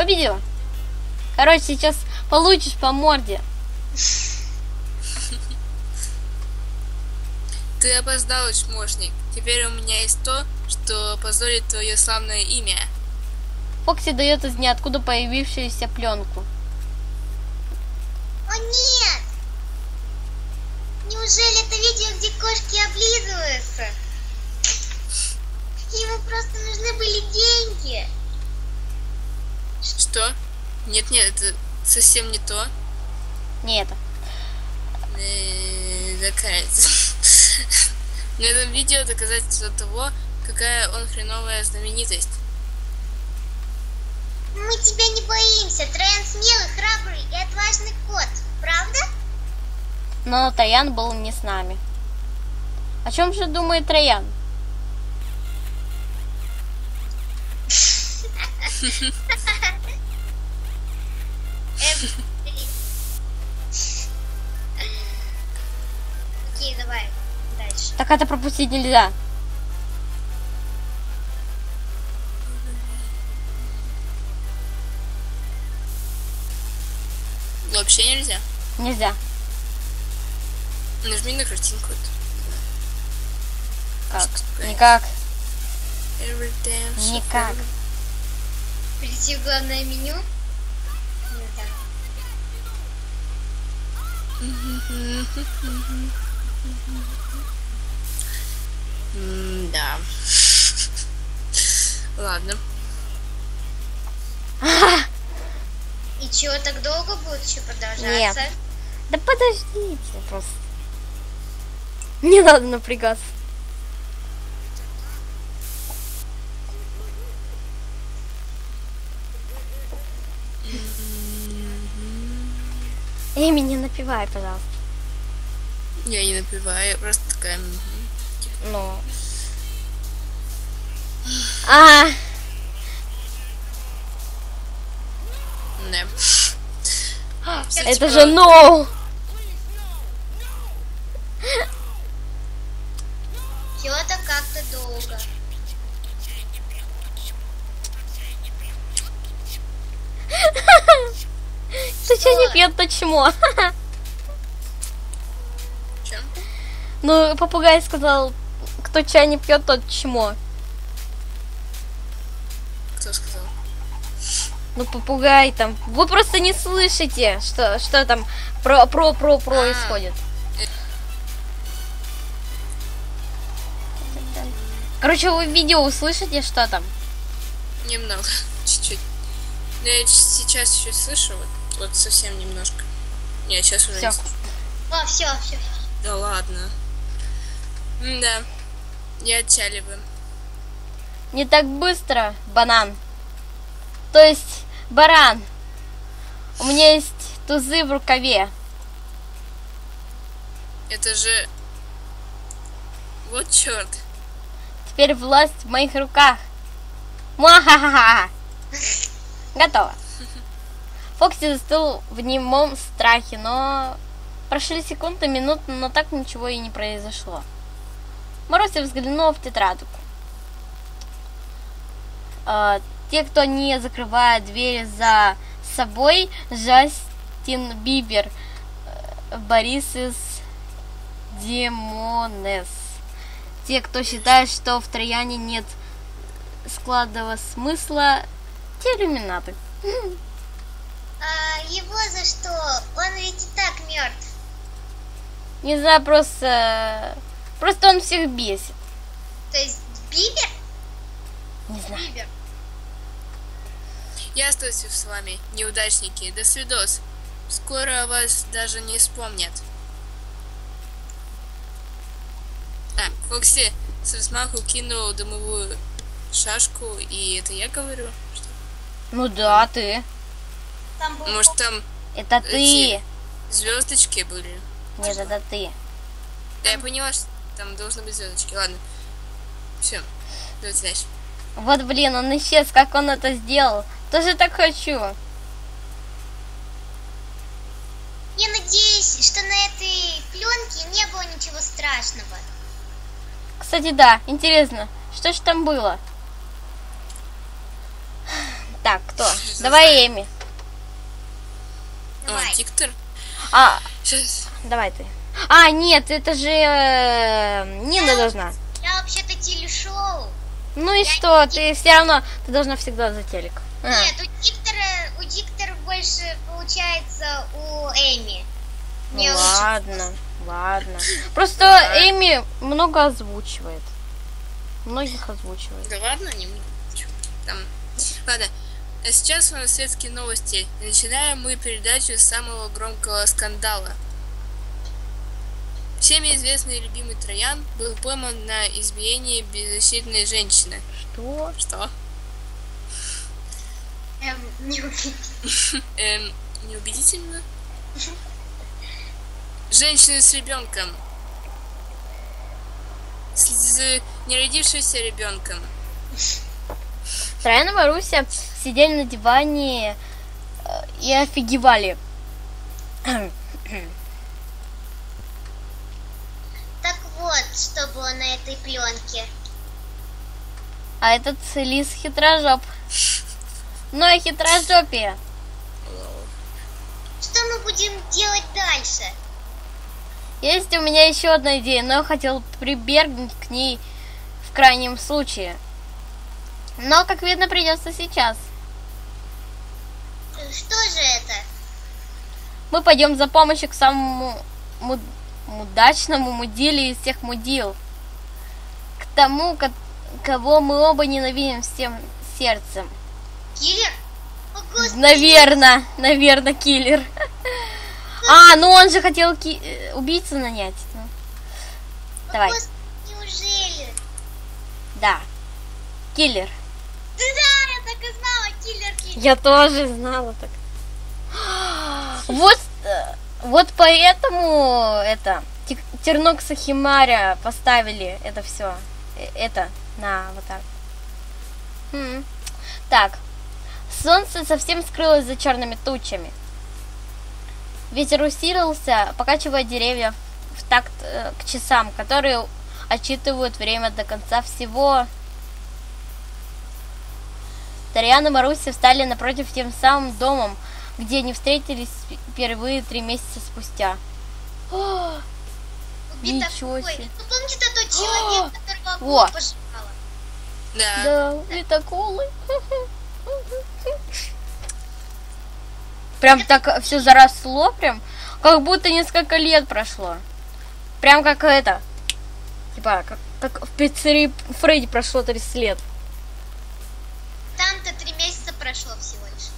Победил. Короче, сейчас получишь по морде. Ты опоздал, чмошник. Теперь у меня есть то, что позорит твое славное имя. Фокси дает из ниоткуда появившуюся пленку. О нет! Неужели это видео, где кошки облизываются? Ему просто нужны были деньги. Что? Нет-нет, это совсем не то. Не это. Э, Какая На этом видео доказательство того, какая он хреновая знаменитость. Мы тебя не боимся. Троян смелый, храбрый и отважный кот. Правда? Но Троян был не с нами. О чем же думает Троян? Окей, давай. Дальше. Так это пропустить нельзя. Вообще нельзя. Нельзя. Нажми на картинку. Как? Никак. Никак. Прийти в главное меню. Не знаю. Да. Ладно. И чего так долго будет еще продолжаться? Нет. Да подождите просто. Не надо напрягаться. Эми, не напивай, пожалуйста. Я не напиваю, я просто такая... мгм. Ну. А, Да. это же ноу. Чего-то как-то долго. Ты что не пьет? Чем? Ну, попугай сказал, кто чай не пьет, тот чмо. Кто сказал? Ну, попугай там. Вы просто не слышите, что, что там про, про, про, происходит. Короче, вы в видео услышите, что там. Немного. Чуть-чуть. Но я сейчас чуть слышу, вот, вот совсем немножко. Не, сейчас уже Всё. не слышу. О, все, все. Да ладно. Да. Я отчаливаю. Не так быстро, банан. То есть, баран. У меня есть тузы в рукаве. Это же... Вот черт. Теперь власть в моих руках. Муахахаха. Готово. Фокси застыл в немом страхе, но прошли секунды, минуты, но так ничего и не произошло. Морози взглянула в тетрадку. А, те, кто не закрывает двери за собой, Джастин Бибер, э, Борис из Демонес. Те, кто считает, что в Трояне нет складного смысла, те иллюминаты. А его за что? Он ведь и так мертв. Не знаю, просто... Просто он всех бесит. То есть Бибер? Не знаю. Бибер. Я остаюсь с вами, неудачники. До свидос. Скоро вас даже не вспомнят. А, Фокси с размаху кинул дымовую шашку, и это я говорю? Что? Ну да, ты. Там был Может там Это ты. Звездочки были? Нет, это ты. Да, я поняла, что там должны быть звездочки. Ладно. Все. Давайте дальше. Вот, блин, он исчез. Как он это сделал? Тоже так хочу. Я надеюсь, что на этой пленке не было ничего страшного. Кстати, да, интересно, что ж там было? Так, кто? Давай Эми. Давай. О, диктор. А, Сейчас. давай ты. А, нет, это же э, Нина должна. Я вообще-то телешоу. Ну и что, ты все равно, ты должна всегда за телек. А, Нет, у диктора, у диктора больше получается у Эми. ну Мне лучше. ладно, ладно. Просто Эми много озвучивает. Многих озвучивает. Да ладно, не Там. Ладно. А сейчас у нас светские новости. Начинаем мы передачу с самого громкого скандала. Всеми известный и любимый Троян был пойман на избиении беззащитной женщины. Что? Что? Эм, не убить. Эм, неубедительно? Женщины с ребенком. С, с неродившимся ребенком. Троян Маруся сидели на диване э, и офигевали. Так вот, что было на этой пленке. А этот лис хитрожоп. Ну и хитрожопие. Что мы будем делать дальше? Есть у меня еще одна идея, но я хотел прибегнуть к ней в крайнем случае. Но, как видно, придется сейчас. Что же это? Мы пойдем за помощью к самому му- мудачному мудиле из всех мудил. К тому, ко- кого мы оба ненавидим всем сердцем. Киллер? О, господи, Наверно, наверно, киллер. А, ну он же хотел ки- э, убийцу нанять. Ну. Давай, неужели? да. Киллер. Да, я так и знала, киллер, киллер. Я тоже знала так. Вот, э, вот поэтому это Тик- Тернокса Химаря поставили это все. Это на вот так. М. Так. Солнце совсем скрылось за черными тучами. Ветер усилился, покачивая деревья в такт э, к часам, которые отчитывают время до конца всего Тарьян и Маруся встали напротив тем самым домом, где они встретились впервые три месяца спустя. О, Ничего себе. Ну, помните тот человек, которого акула пожирала? Да. Да, убит акулой. Прям так все заросло, прям, как будто несколько лет прошло. Прям как это, типа, как, как в пиццерии Фредди прошло 30 лет. Там-то три месяца прошло всего лишь.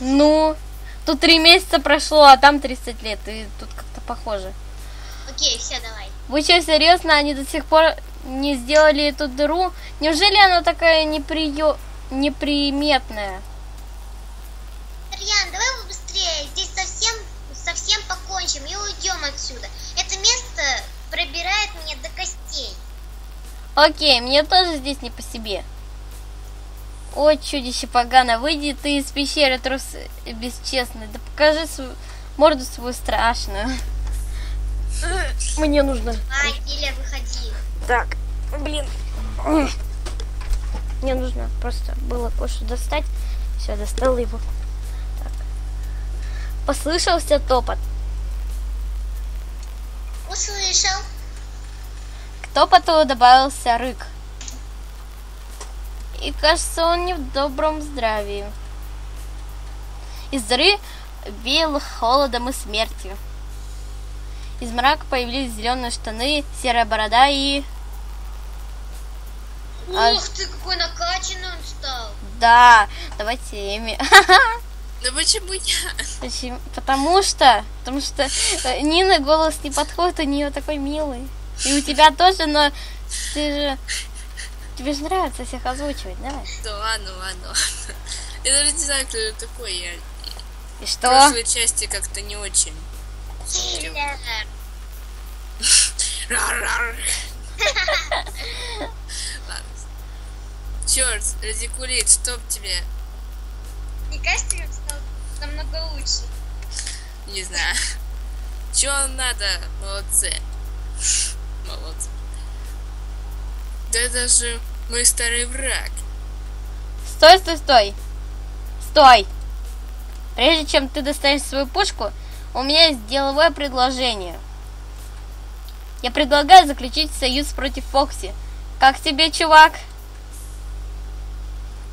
Ну, тут три месяца прошло, а там 30 лет, и тут как-то похоже. Окей, все, давай. Вы что, серьезно, они до сих пор не сделали эту дыру? Неужели она такая неприё... неприметная? Тарьян, давай побыстрее. Здесь совсем, совсем покончим и уйдем отсюда. Это место пробирает меня до костей. Окей, мне тоже здесь не по себе. О, чудище погано, выйди ты из пещеры, трус бесчестный. Да покажи свою морду свою страшную. Мне нужно... Ай, Киллер, выходи. Так, блин. Мне нужно просто было кое-что достать. Все, достала его. Так. Послышался топот. Услышал. К топоту добавился рык. И кажется, он не в добром здравии. Из дыры веяло холодом и смертью. Из мрака появились зеленые штаны, серая борода и... А- Ух ты, какой накачанный он стал. Да, давайте Эми. Да почему я? Почему? Потому что, потому что э, Нина голос не подходит, у нее такой милый. И у тебя тоже, но ты же... Тебе же нравится всех озвучивать, давай. Да ладно, ладно, ладно. Я даже не знаю, кто это такой. Я И в что? прошлой части как-то не очень. Киллер. Черт, радикулит, чтоб тебе. Мне кажется, я стал намного лучше. Не знаю. Чего надо? Молодцы. Молодцы. Да это же мой старый враг. Стой, стой, стой. Стой. Прежде чем ты достанешь свою пушку, у меня есть деловое предложение. Я предлагаю заключить союз против Фокси. Как тебе, чувак?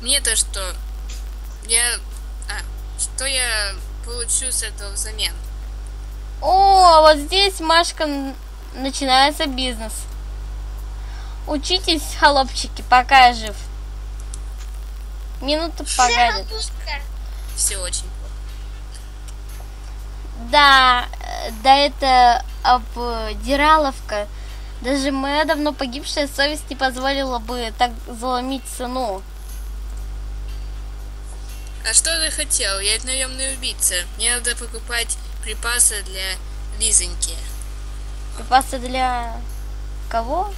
Мне-то что? Я... А, что я получу с этого взамен? О, вот здесь, Машка, начинается бизнес. Учитесь, холопчики, пока я жив. Минуту погодит. Все очень плохо. Да, э, да это обдираловка. Даже моя давно погибшая совесть не позволила бы так заломить цену. А что ты хотел? Я наемный убийца. Мне надо покупать припасы для Лизоньки. Припасы для кого?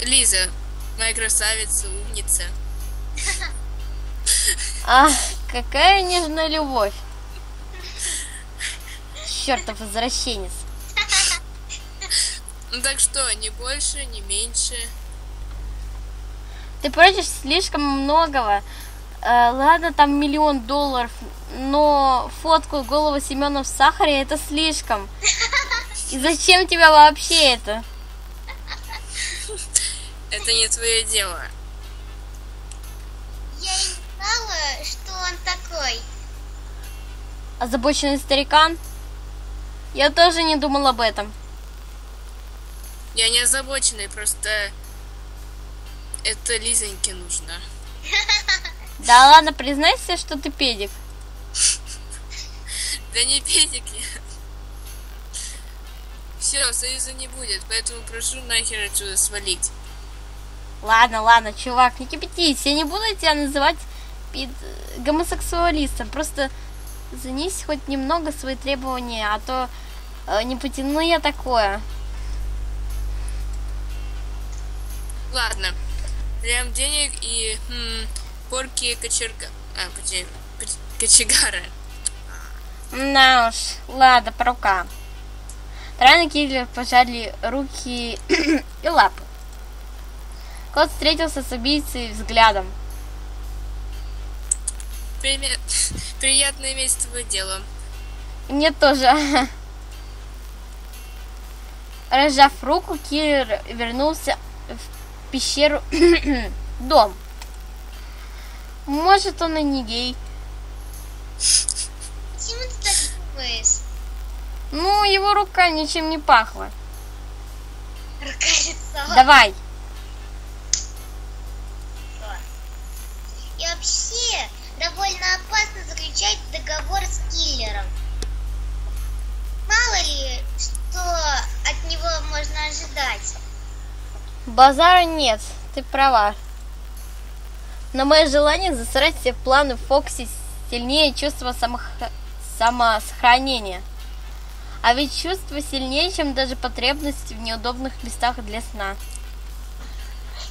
Лиза, моя красавица, умница. Ах, какая нежная любовь. Чертов извращенец. Ну так что, не больше, не меньше. Ты просишь слишком многого. Э, ладно, там миллион долларов, но фотку головы Семена в сахаре это слишком. И зачем тебе вообще это? Это не твое дело. Я и не знала, что он такой. Озабоченный старикан? Я тоже не думал об этом. Я не озабоченный, просто это Лизоньке нужно. Да ладно, признайся, что ты педик. Да не педики. Все, союза не будет, поэтому прошу нахер отсюда свалить. Ладно, ладно, чувак, не кипятись. Я не буду тебя называть пид- гомосексуалистом. Просто занись хоть немного свои требования, а то э, не потяну я такое. Ладно. Прям денег и хм, порки кочерга... А, подожди, коч- кочегара. На уж, ладно, по рукам. Тран и Киллер пожали руки и лапы. Кот встретился с убийцей взглядом. Пример- Приятно иметь с тобой дело. Мне тоже. Разжав руку, Киллер вернулся в пещеру дом. Может, он и не гей. Почему ты так думаешь? Ну, его рука ничем не пахла. Рука лицо. Давай. И вообще, довольно опасно заключать договор с киллером. Мало ли, что от него можно ожидать. Базара нет, ты права. Но мое желание засрать все планы Фокси сильнее чувства самох- самосохранения. А ведь чувство сильнее, чем даже потребность в неудобных местах для сна.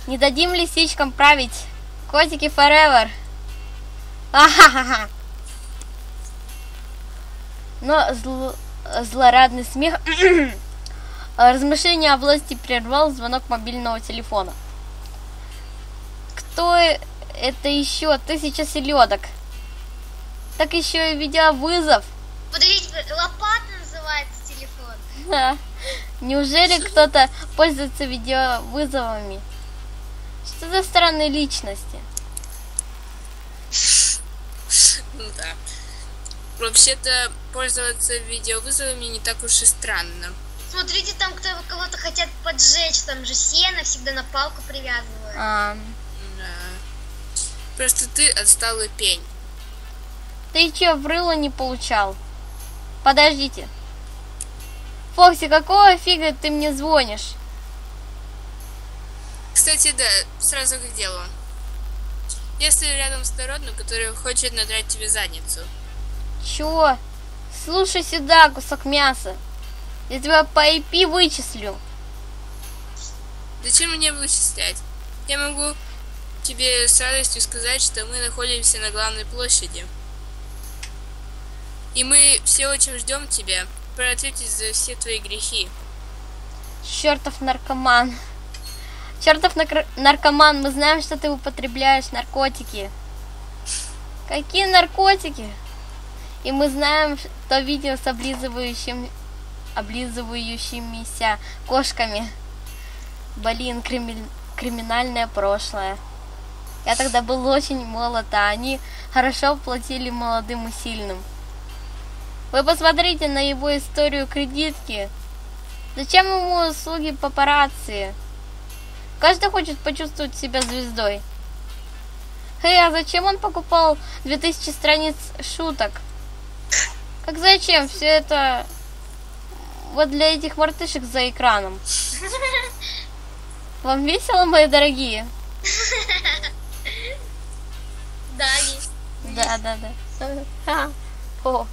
Не дадим лисичкам править. Котики forever. Ахахаха. Но зл- злорадный смех Размышление о власти прервал звонок мобильного телефона. Кто э- это еще? Тысяча селедок. Так еще и видеовызов. Подождите, лопата называется телефон. Ха. Неужели кто-то пользуется видеовызовами? Что за странные личности? Ну да. Вообще-то пользоваться видеовызовами не так уж и странно. Смотрите, там кто кого-то хотят поджечь, там же сено всегда на палку привязывают. А, Да. Просто ты отсталый пень. ты че, в рыло не получал? Подождите. Фокси, какого фига ты мне звонишь? Кстати, да, сразу к делу. Стою рядом с народным, который хочет надрать тебе задницу. Чё? Слушай сюда, кусок мяса. Я тебя по IP вычислю. Зачем мне вычислять? Я могу тебе с радостью сказать, что мы находимся на главной площади. И мы все очень ждем тебя. Проответить за все твои грехи. Чертов наркоман. Чертов нар- наркоман, мы знаем, что ты употребляешь наркотики. Какие наркотики? И мы знаем то видео с облизывающим, облизывающимися кошками. Блин, крими- криминальное прошлое. Я тогда был очень молод, а они хорошо платили молодым и сильным. Вы посмотрите на его историю кредитки. Зачем ему услуги папарацци? Каждый хочет почувствовать себя звездой. Эй, а зачем он покупал 2000 страниц шуток? Как зачем? Все это вот для этих мартышек за экраном. Вам весело, мои дорогие? Да, есть. Да, да, да. О.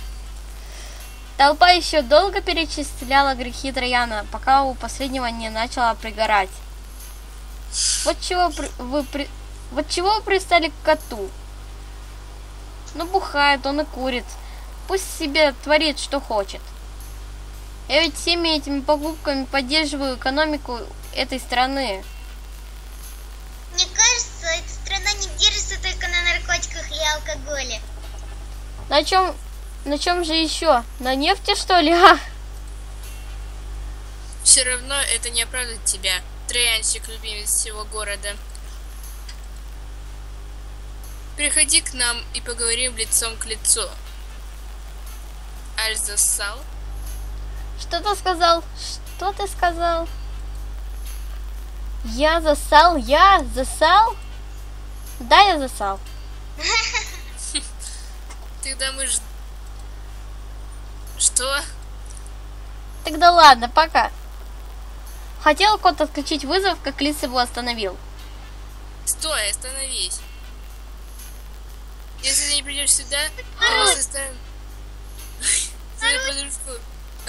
Толпа еще долго перечисляла грехи Трояна, пока у последнего не начало пригорать. Вот чего вы при- вот чего вы пристали к коту? Ну, бухает он и курит. Пусть себе творит, что хочет. Я ведь всеми этими покупками поддерживаю экономику этой страны. Мне кажется, эта страна не держится только на наркотиках и алкоголе. На чем, на чем же еще? На нефти, что ли? А? Все равно это не оправдает тебя, троянщик, любимец всего города. Приходи к нам и поговорим лицом к лицу. Альс засал? Что ты сказал? Что ты сказал? Я засал? Я засал? Да, я засал. Тогда мы ж... Что? Тогда ладно, пока. Хотел кот отключить вызов, как Лис его остановил. Стой, остановись. Если ты не придешь сюда, то мы заставим свою подружку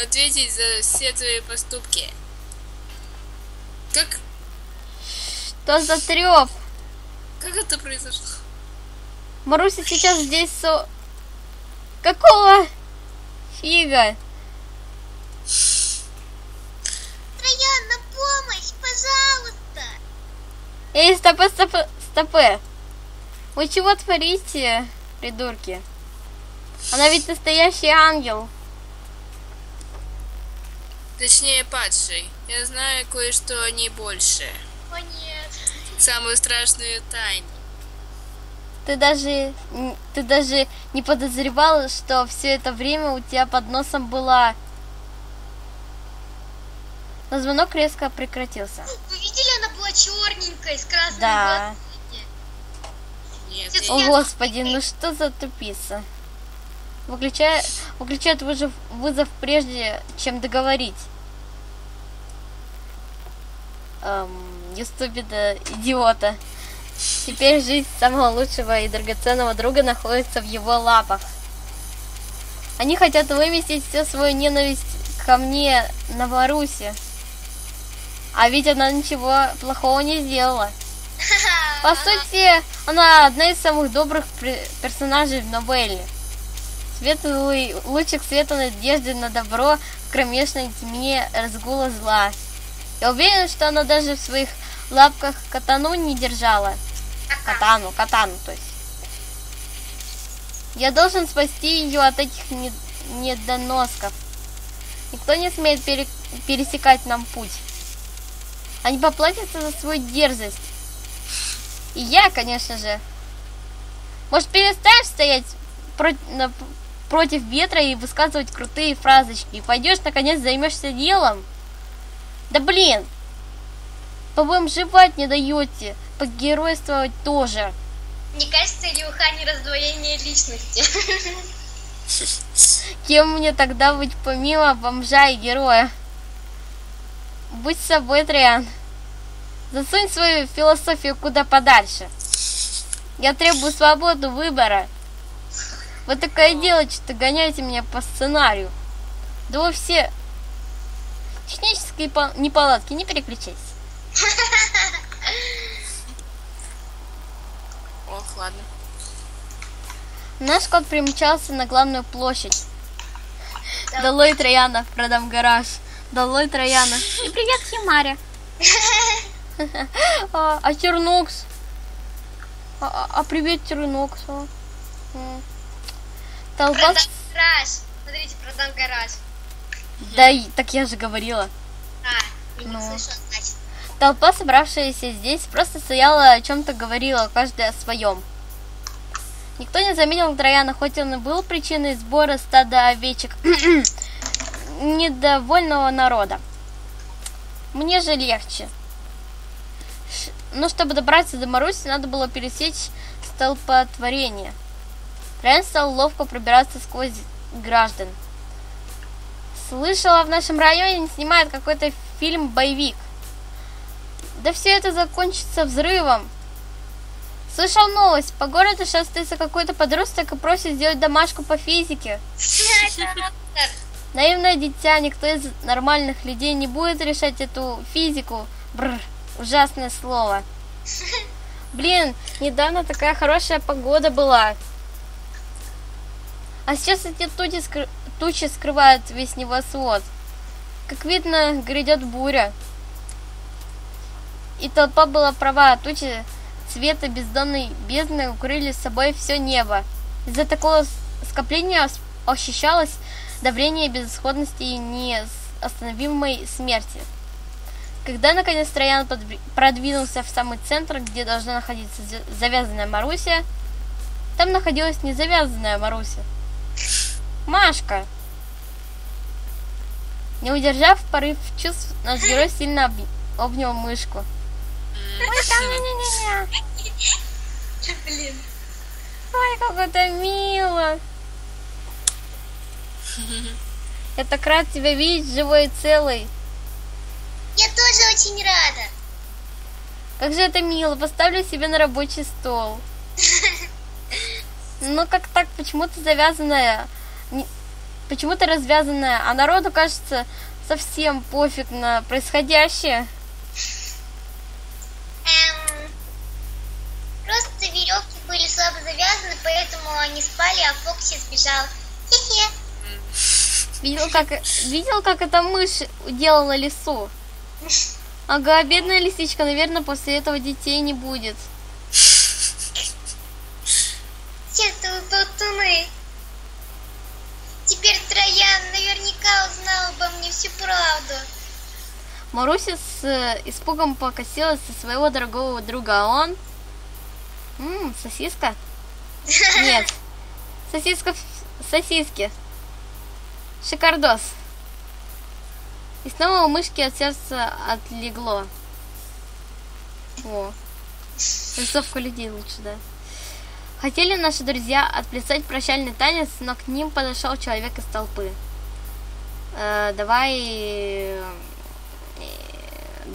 ответить за все твои поступки. Как, Что за трев? как это произошло? Маруся сейчас здесь со... Какого фига? На помощь, пожалуйста. Эй, стопы, стопы, стопы. Вы чего творите, придурки? Она ведь настоящий ангел. Точнее, падший. Я знаю кое-что о ней больше. О нет. Самую страшную тайну. Ты даже, ты даже не подозревал, что все это время у тебя под носом была... Но звонок резко прекратился. Вы видели, она была черненькая, с красными Да. глазами. О, господи, ну что за тупица? Выключай, выключает вызов, вызов прежде, чем договорить. Эм, Юступида, идиота. Теперь жизнь самого лучшего и драгоценного друга находится в его лапах. Они хотят выместить всю свою ненависть ко мне на Марусе. А ведь она ничего плохого не сделала. По сути, она одна из самых добрых персонажей в новелле. Светлый лучик света надежды на добро в кромешной тьме разгула зла. Я уверен, что она даже в своих лапках катану не держала. Катану, катану, то есть. Я должен спасти ее от этих не- недоносков. Никто не смеет пере- пересекать нам путь. Они поплатятся за свою дерзость. И я, конечно же. Может, перестанешь стоять про- на- против ветра и высказывать крутые фразочки? И пойдешь, наконец, займешься делом? Да блин! По-моему, жевать не даете. Погеройствовать тоже. Мне кажется, или у Хани раздвоение личности. Кем мне тогда быть помимо бомжа и героя? Будь собой, Триан. Засунь свою философию куда подальше. Я требую свободу выбора. Вы такое делаете, что гоняете меня по сценарию. Да вы все технические по- неполадки, не переключайся. ладно. Наш кот примчался на главную площадь. Долой Трояна, продам гараж. Долой Трояна. И привет, Химаре. А, а Чернокс? А, а- а привет, Чернокс. М. Толпа... Продам гараж. Смотрите, продам гараж. Да, так я же говорила. А, я не Ну. слышала, значит. Толпа, собравшаяся здесь, просто стояла о чем-то говорила, каждая о своем. Никто не заметил Трояна, хоть он и был причиной сбора стада овечек недовольного народа. Мне же легче. Но чтобы добраться до Маруси, надо было пересечь столпотворение. Троян стал ловко пробираться сквозь граждан. Слышала, в нашем районе снимают какой-то фильм-боевик. Да все это закончится взрывом. Слышал новость. По городу шастается какой-то подросток и просит сделать домашку по физике. Наивное дитя, никто из нормальных людей не будет решать эту физику. Бррр, ужасное слово. Блин, недавно такая хорошая погода была. А сейчас эти тучи, скры- тучи скрывают весь небосвод. Как видно, грядет буря. И толпа была права, тучи цвета бездонной бездны укрыли с собой все небо. Из-за такого скопления ос- ощущалось давление безысходности и неостановимой смерти. Когда наконец Троян продвинулся в самый центр, где должна находиться за- завязанная Маруся, там находилась не завязанная Маруся. Машка. Не удержав порыв чувств, наш герой сильно обни- обнял мышку. Там не-не-не-не. Блин. Ой, как это мило. Я так рад тебя видеть живой и целой. Я тоже очень рада. Как же это мило. Поставлю себе на рабочий стол. Ну как так? Почему ты завязанная? Почему ты развязанная? А народу кажется совсем пофиг на происходящее. Эм, просто веревки были слабо завязаны, поэтому они спали, а Фокси сбежал. Хе-хе. Видел, как, видел, как эта мышь уделала лису? Ага, бедная лисичка, наверное, после этого детей не будет. Чертовы болтуны. Теперь Троян наверняка узнал обо мне всю правду. Маруся с э, испугом покосилась со своего дорогого друга, а он... Ммм, сосиска? Нет, сосиска в сосиске. Шикардос. И снова у мышки от сердца отлегло. О, рисовка людей лучше, да. Хотели наши друзья отплясать прощальный танец, но к ним подошел человек из толпы. Э, давай... э,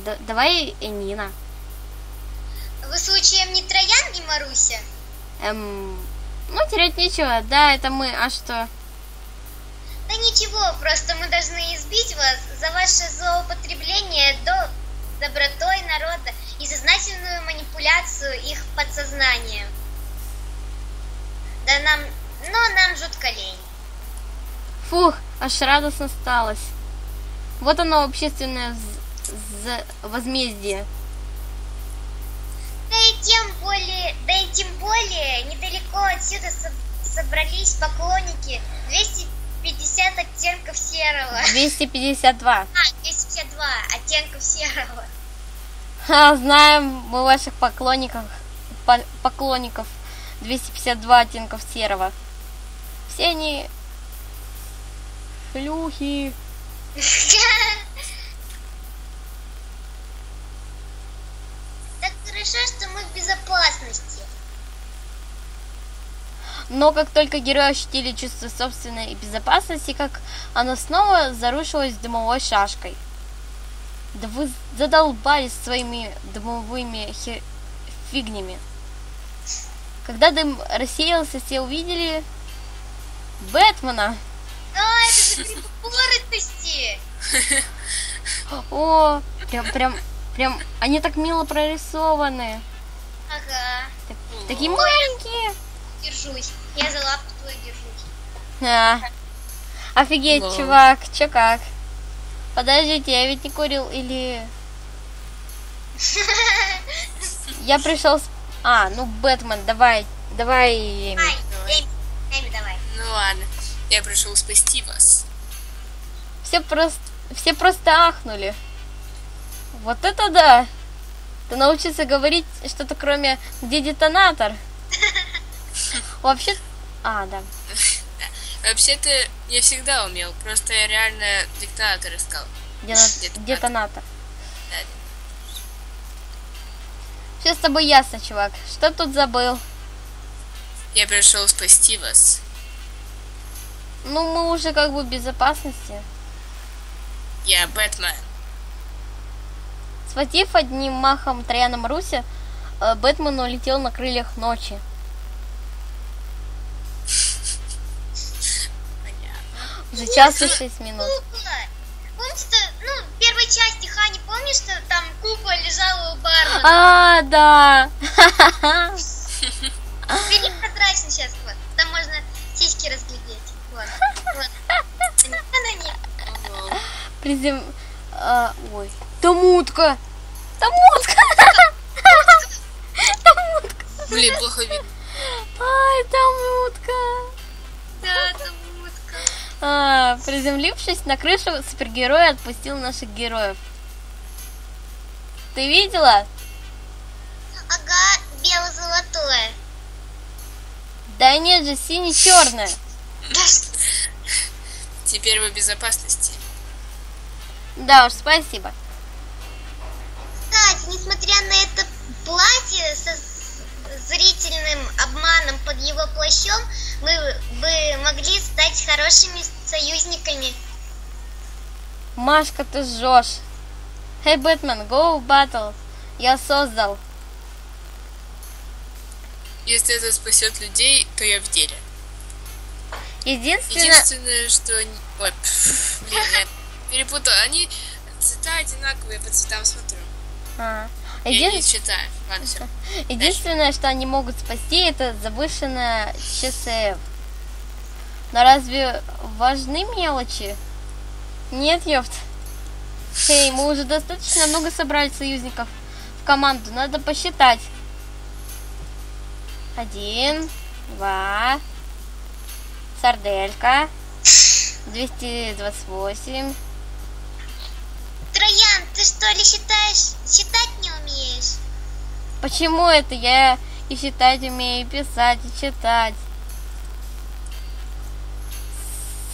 да- давай Энина. Вы случаем не Троян и Маруся? Эм, ну, терять нечего. Да, это мы. А что? Да ничего, просто мы должны избить вас за ваше злоупотребление до добротой народа и сознательную манипуляцию их подсознанием. Да нам, но нам жутко лень. Фух, аж радостно сталось. Вот оно, общественное возмездие. Да и тем более, да и тем более, недалеко отсюда со- собрались поклонники 250 оттенков серого. 252. А, 252 оттенков серого. Ха, знаем мы ваших поклонников. по- поклонников. 252 оттенков серого. Все они шлюхи. Так хорошо, что мы в безопасности. Но как только герои ощутили чувство собственной безопасности, как оно снова зарушилось дымовой шашкой. Да вы задолбались своими дымовыми хи- фигнями. Когда дым рассеялся, все увидели Бэтмена. А, это же припоротости. О, прям, прям, прям, они так мило прорисованы. Ага. Так, Такие маленькие. Держусь. Я за лапку твою держусь. А. Офигеть, Лол. чувак, чё как? Подождите, я ведь не курил или... Я пришел с... А, ну, Бэтмен, давай, давай, Эми. Эми, Эми, давай. Ну ладно, я пришел спасти вас. Все просто, все просто ахнули. Вот это да! Ты научился говорить что-то кроме «где детонатор?» Вообще... А, да. Вообще-то я всегда умел, просто я реально диктатор искал. Детонатор. Детонатор. Да. Все с тобой ясно, чувак. Что тут забыл? Я пришел спасти вас. Ну, мы уже как бы в безопасности. Я Бэтмен. Схватив одним махом Трояна Маруся, э, Бэтмен улетел на крыльях ночи. Понятно. Уже час и шесть минут. Кукла. Помните, что, ну, в первой части Хани, помнишь, что там кукла лежала у бармена? А, да. Бери прозрачно сейчас, вот. Там можно сиськи разглядеть. Вот, вот. Она не. Ого. Призем... а, ой. Там утка. Там утка. Там утка. Блин, плохо видно. Ай, там утка. Да, там утка. А, приземлившись на крышу, супергерой отпустил наших героев. Ты видела? Ага, бело-золотое. Да нет же, сине-черное. Теперь вы в безопасности. Да уж, спасибо. Кстати, несмотря на это платье со зрительным обманом под его плащом, мы бы могли стать хорошими союзниками. Машка, ты жжешь. Эй, Бэтмен, go battle. Я создал. Если это спасет людей, то я в деле. Единственное... Единственное, что... Ой, блин, я перепутал. Они цвета одинаковые, по цветам смотрю. А, Я един- не читаю. Ладно, все. Единственное, что они могут спасти, это завышенная ЧСФ. Но разве важны мелочи? Нет, ёпт. Эй, мы уже достаточно много собрали союзников в команду. Надо посчитать. Один, два, сарделька, 228. Троян, ты что ли считаешь, считать не умеешь? Почему это я и считать умею, и писать, и читать?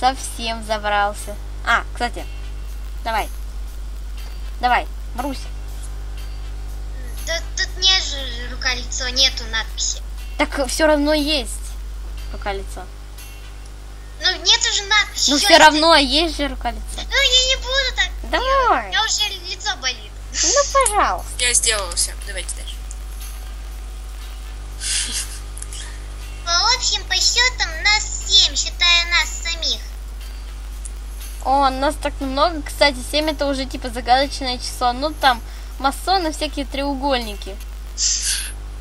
Совсем забрался. А, кстати, давай. Давай, Маруся. Да тут нет же рука-лицо, нету надписи. Так все равно есть рука-лицо. Ну нету же надписи. Но Чё все равно есть же рука-лицо. Ну я не буду так. Давай. У меня уже лицо болит. Ну, пожалуйста. Я сделал все. Давайте дальше. По общим подсчетам нас семь, считая нас самих. О, нас так много. Кстати, 7 это уже типа загадочное число. Ну, там масоны, всякие треугольники.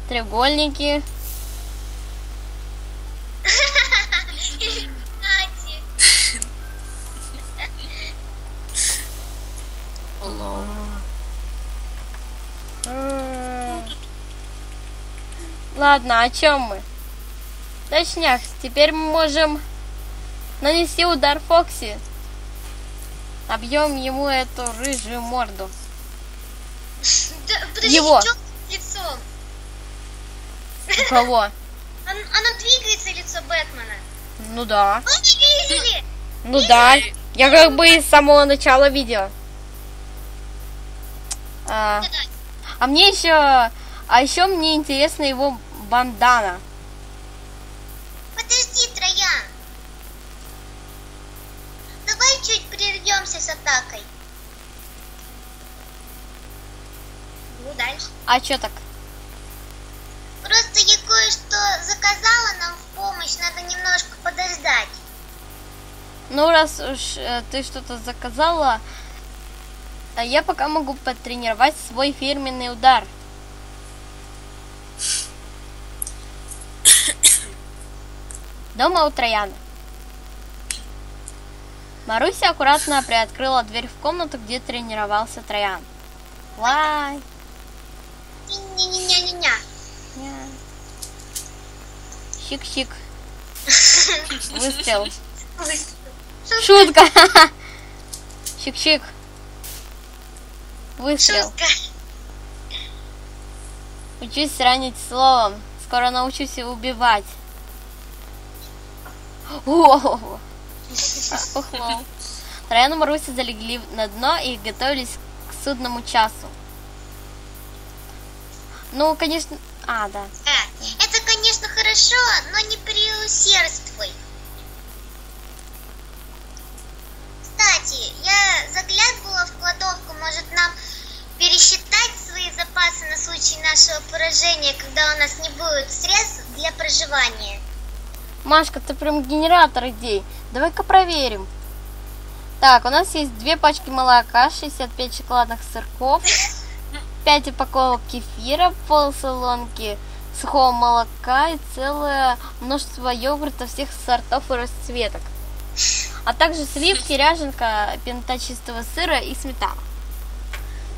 Треугольники. М. Ладно, о чем мы? Точняк, теперь мы можем нанести удар Фокси. Обьем ему эту рыжую морду. Да, подожди, Его. лицом? У кого? Он- оно двигается, лицо Бэтмена. Ну да. Вы видели? Ну да. Я как бы с самого начала видела. А, а мне еще... А еще мне интересна его бандана. Подожди, Троян. Давай чуть прервемся с атакой. Ну, дальше. А что так? Просто я кое-что заказала нам в помощь, надо немножко подождать. Ну, раз уж э, ты что-то заказала, а я пока могу потренировать свой фирменный удар. Дома у Трояна. Маруся аккуратно приоткрыла дверь в комнату, где тренировался Троян. Лай. Не-не-не-не-не. Ня. Щик-щик. Выстрел. Шутка. Щик-щик. Выстрел. Учусь ранить словом. Скоро научусь убивать. О, похлоп. Троян и Маруся залегли на дно и готовились к судному часу. Ну, конечно... А, да. А, это, конечно, хорошо, но не преусердствуй. Кстати, я заглядывала в кладовку, может нам пересчитать свои запасы на случай нашего поражения, когда у нас не будет средств для проживания. Машка, ты прям генератор идей. Давай-ка проверим. Так, у нас есть две пачки молока, 65 шоколадных сырков, 5 упаковок кефира, полсалонки сухого молока и целое множество йогурта всех сортов и расцветок. А также сливки, ряженка, пинта чистого сыра и сметана.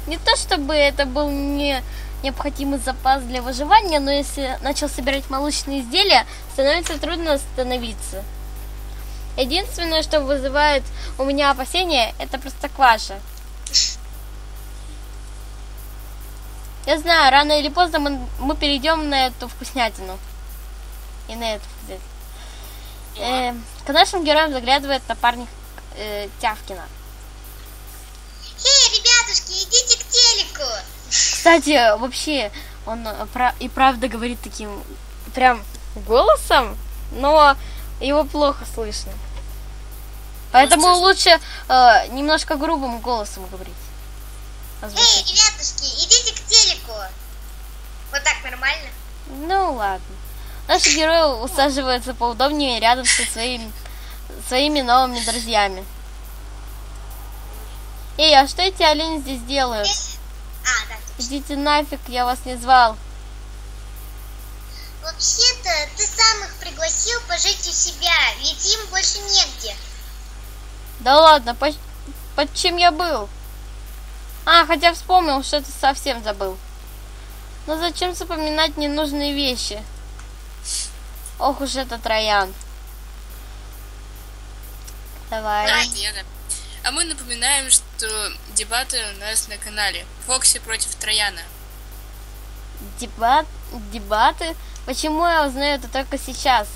Не то чтобы это был не необходимый запас для выживания, но если начал собирать молочные изделия, становится трудно остановиться. Единственное, что вызывает у меня опасения, это простокваша. Я знаю, рано или поздно мы, мы перейдем на эту вкуснятину. И на эту вкуснятину. Э, к нашим героям заглядывает напарник э, Тявкина. Эй, ребятушки, идите к телеку. Кстати, вообще, он э, и правда говорит таким прям голосом, но его плохо слышно. Поэтому слышно. лучше э, немножко грубым голосом говорить. Эй, Озвучить. ребятушки, идите к телеку. Вот так нормально? Ну ладно. Наши герои усаживаются поудобнее рядом со своими, своими новыми друзьями. Эй, а что эти олени здесь делают? А, да. Идите нафиг, я вас не звал. Вообще-то, ты сам их пригласил пожить у себя, ведь им больше негде. Да ладно, под, под чем я был? А, хотя вспомнил, что ты совсем забыл. Но зачем запоминать ненужные вещи? Ох уж это Троян. Давай. Да, это я, да. А мы напоминаем, что дебаты у нас на канале. Фокси против Трояна. Дебат, дебаты? Почему я узнаю это только сейчас?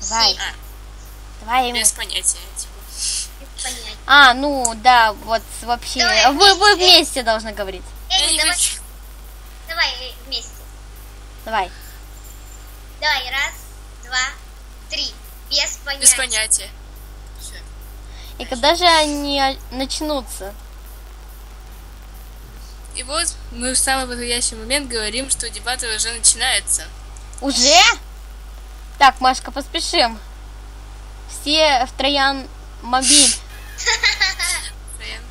Давай, А, давай ему. без понятия. Типа. Без понятия. А, ну да, вот вообще. Давай Вы, вы вместе. вместе должны говорить. Не давай, хочу. давай э, вместе. Давай. Давай, раз, два, три. Без понятия. Без понятия. И когда же они начнутся? И вот мы в самый подходящий момент говорим, что дебаты уже начинаются. Уже? Так, Машка, поспешим. Все в Троян мобиль. Троян.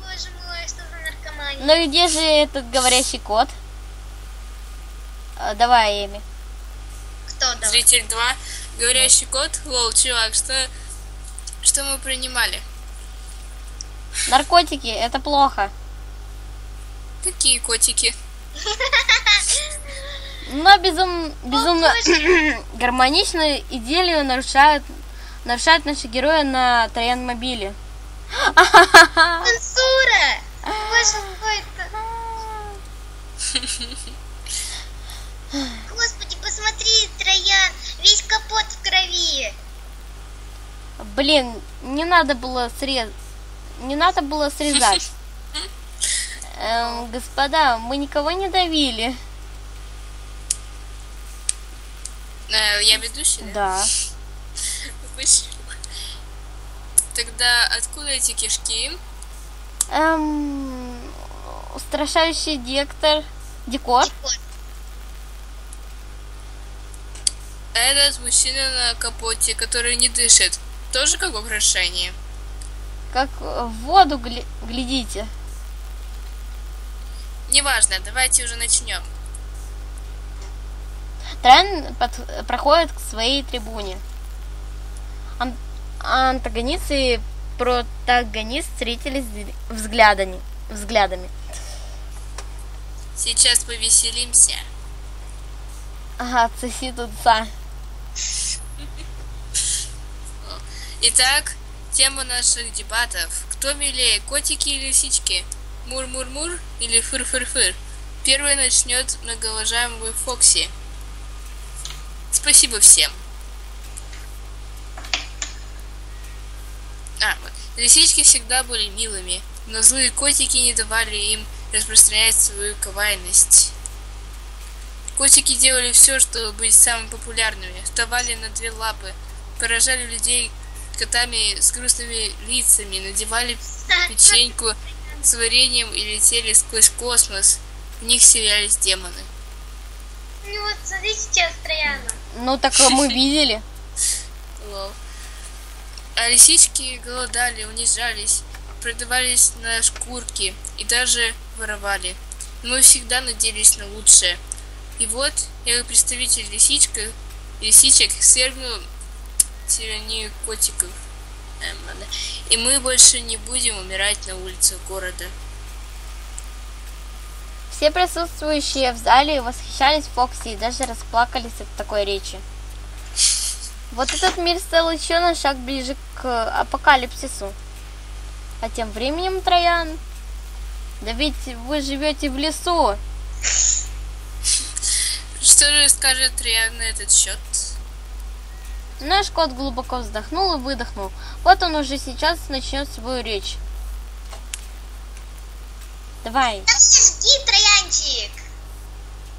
Боже мой, что за наркомания? Ну и где же этот говорящий кот? А, давай, Эми. Кто дал? Зритель 2. Говорящий кот. Лол, чувак, что, что мы принимали? Наркотики, это плохо. Какие котики? Но безум, безумно гармоничную идею нарушают, нарушают наши герои на Троян мобиле. Цензура! Боже мой, это... Господи, посмотри, Троян, весь капот в крови. Блин, не надо было срезать. Не надо было срезать. Эм, господа, мы никого не давили. Э, я ведущий, да? Да. Тогда откуда эти кишки? Эм, устрашающий диктор. Декор. Декор. Этот мужчина на капоте, который не дышит, тоже как украшение. Как в воду гли- глядите. Неважно, давайте уже начнем. Трен под- проходит к своей трибуне. Ан- антагонист и протагонист встретились взглядами. взглядами. Сейчас повеселимся. Ага, соси тут са. Итак, тема наших дебатов. Кто милее, котики или лисички? Мур-мур-мур или фыр-фыр-фыр? Первый начнет многоуважаемый Фокси. Спасибо всем. А, вот. Лисички всегда были милыми, но злые котики не давали им распространять свою кавайность. Котики делали все, чтобы быть самыми популярными, вставали на две лапы, поражали людей котами с грустными лицами, надевали печеньку с вареньем и летели сквозь космос. В них селялись демоны. Ну вот, смотри сейчас, Трояна. Ну, так мы видели. Лол. А лисички голодали, унижались, продавались на шкурки и даже воровали. Но мы всегда надеялись на лучшее. И вот, я как представитель лисичка, лисичек свергну тиранию котиков. Эм, ладно. И мы больше не будем умирать на улицах города. Все присутствующие в зале восхищались Фокси и даже расплакались от такой речи. Вот этот мир стал еще на шаг ближе к апокалипсису. А тем временем, Троян, да ведь вы живете в лесу. Что же скажет Риан на этот счет? Наш кот глубоко вздохнул и выдохнул. Вот он уже сейчас начнет свою речь. Давай. Да жди, Троянчик.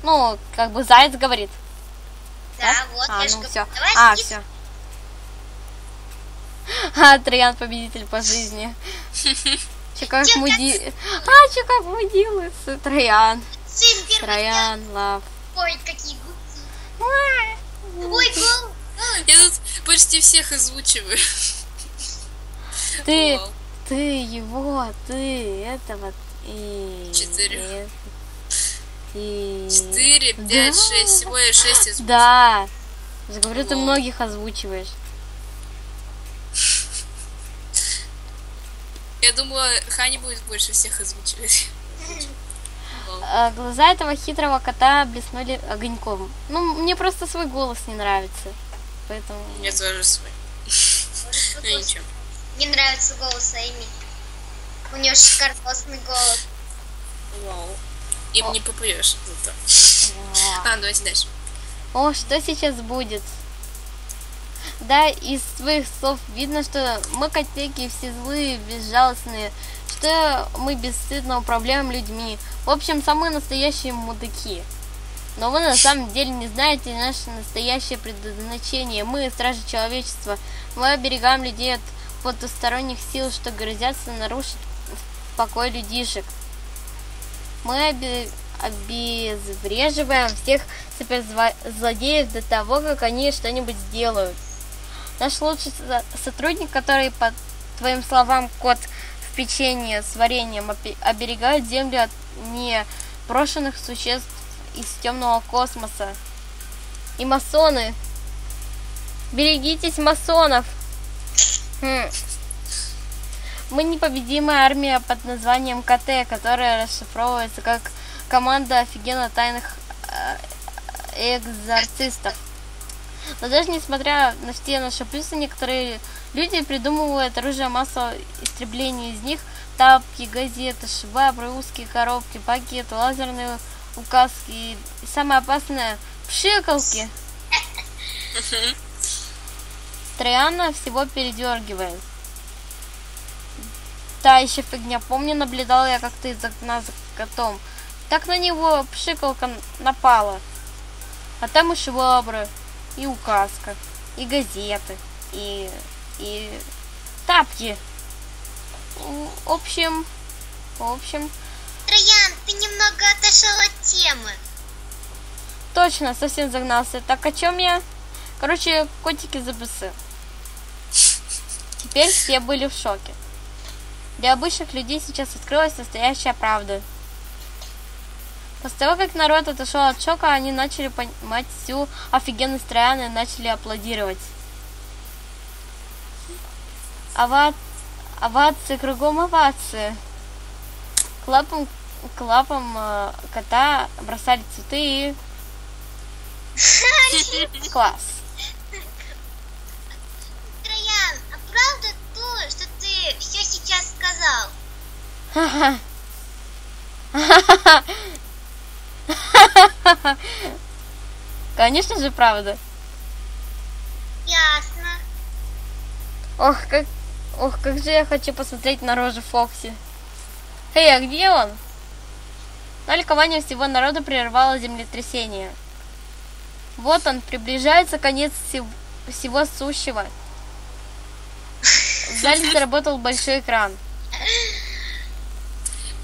Ну, как бы заяц говорит. Да, вот, а, я ну говорю. все. Давай А, жди. все. А, Троян победитель по жизни. Чё, муди... А, че как мудилась, Троян. Троян, лав. Ой, какие губки. Ой, гол. Я тут почти всех озвучиваю. Ты, ты его, ты этого и... Четыре. И... Четыре, Да. пять, шесть, всего я шесть озвучиваю. Да. Я говорю, ты многих озвучиваешь. Я думала, Хани будет больше всех озвучивать. А, Глаза этого хитрого кота блеснули огоньком. Ну, мне просто свой голос не нравится. Поэтому... Мне тоже свой. Ну ничего. Мне нравится голос Эми. У нее шикарный голос. Вау. Им не попоешь. зато. Вау. А, давайте дальше. О, что сейчас будет? Да, из своих слов видно, что мы котейки все злые, безжалостные, что мы бесстыдно управляем людьми. В общем, самые настоящие мудаки. Но вы на самом деле не знаете наше настоящее предназначение. Мы, стражи человечества, мы оберегаем людей от потусторонних сил, что грозятся нарушить покой людишек. Мы обе- обезвреживаем всех суперзлодеев до того, как они что-нибудь сделают. Наш лучший со- сотрудник, который, по твоим словам, кот печенье с вареньем оберегает Землю от непрошенных существ из темного космоса. И масоны. Берегитесь масонов. Хм. Мы непобедимая армия под названием КТ, которая расшифровывается как команда офигенно тайных э, экзорцистов. Но даже несмотря на все наши плюсы, некоторые люди придумывают оружие массового истребления из них. Тапки, газеты, швабры, узкие коробки, пакеты, лазерные указки и самое опасное – пшикалки. Трояна всего передергивает. Та еще фигня. Помню, наблюдала я как-то из окна за котом. Так на него пшикалка напала. А там и швабры, и указка, и газеты, и, и тапки. В общем, в общем, Троян, ты немного отошел от темы. точно совсем загнался. Так о чем я? Короче, котики забысы. Теперь все были в шоке. Для обычных людей сейчас открылась настоящая правда. После того, как народ отошел от шока, они начали понимать всю офигенность Трояна и начали аплодировать. Ова... Овации, кругом овации. Клапом, клапом э, кота бросали цветы и... Класс. Троян, а правда то, что ты все сейчас сказал? Ха-ха. Конечно же, правда. Ясно. Ох, как... Ох, как же я хочу посмотреть на рожу Фокси. Эй, а где он? Но ликование всего народа прервало землетрясение. Вот он, приближается конец всев- всего сущего. В зале заработал большой экран.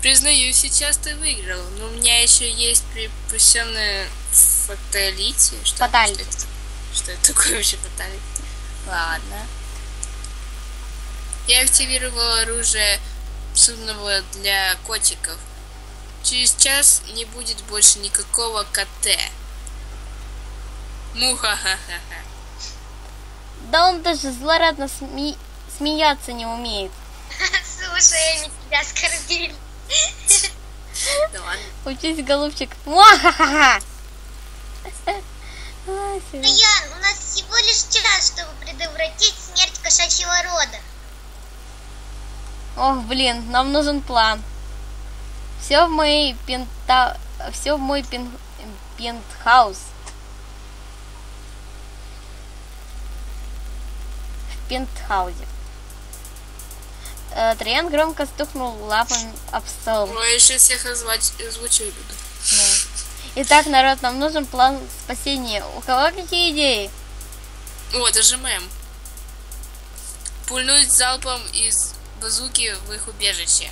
Признаю, сейчас ты выиграл, но у меня еще есть припущенные фаталити. Что, Фаталити. Что, это- что это такое вообще фаталити? Ладно. Я активировал оружие судного для котиков. Через час не будет больше никакого КТ. Муха-ха-ха-ха. Да он даже злорадно сме- смеяться не умеет. Слушай, они тебя оскорбили. Да ладно. Учись, голубчик. Муа-ха-ха-ха. У нас всего лишь час, чтобы предотвратить смерть кошачьего рода. Ох, блин, нам нужен план. Все в моей пента... Все в мой пен... пентхаус. В пентхаузе. Э, Троян громко стукнул лапами об стол. Ой, я сейчас всех озвать, озвучивать буду. Ну. Итак, народ, нам нужен план спасения. У кого какие идеи? О, даже мем. Пульнуть залпом из базуки в их убежище.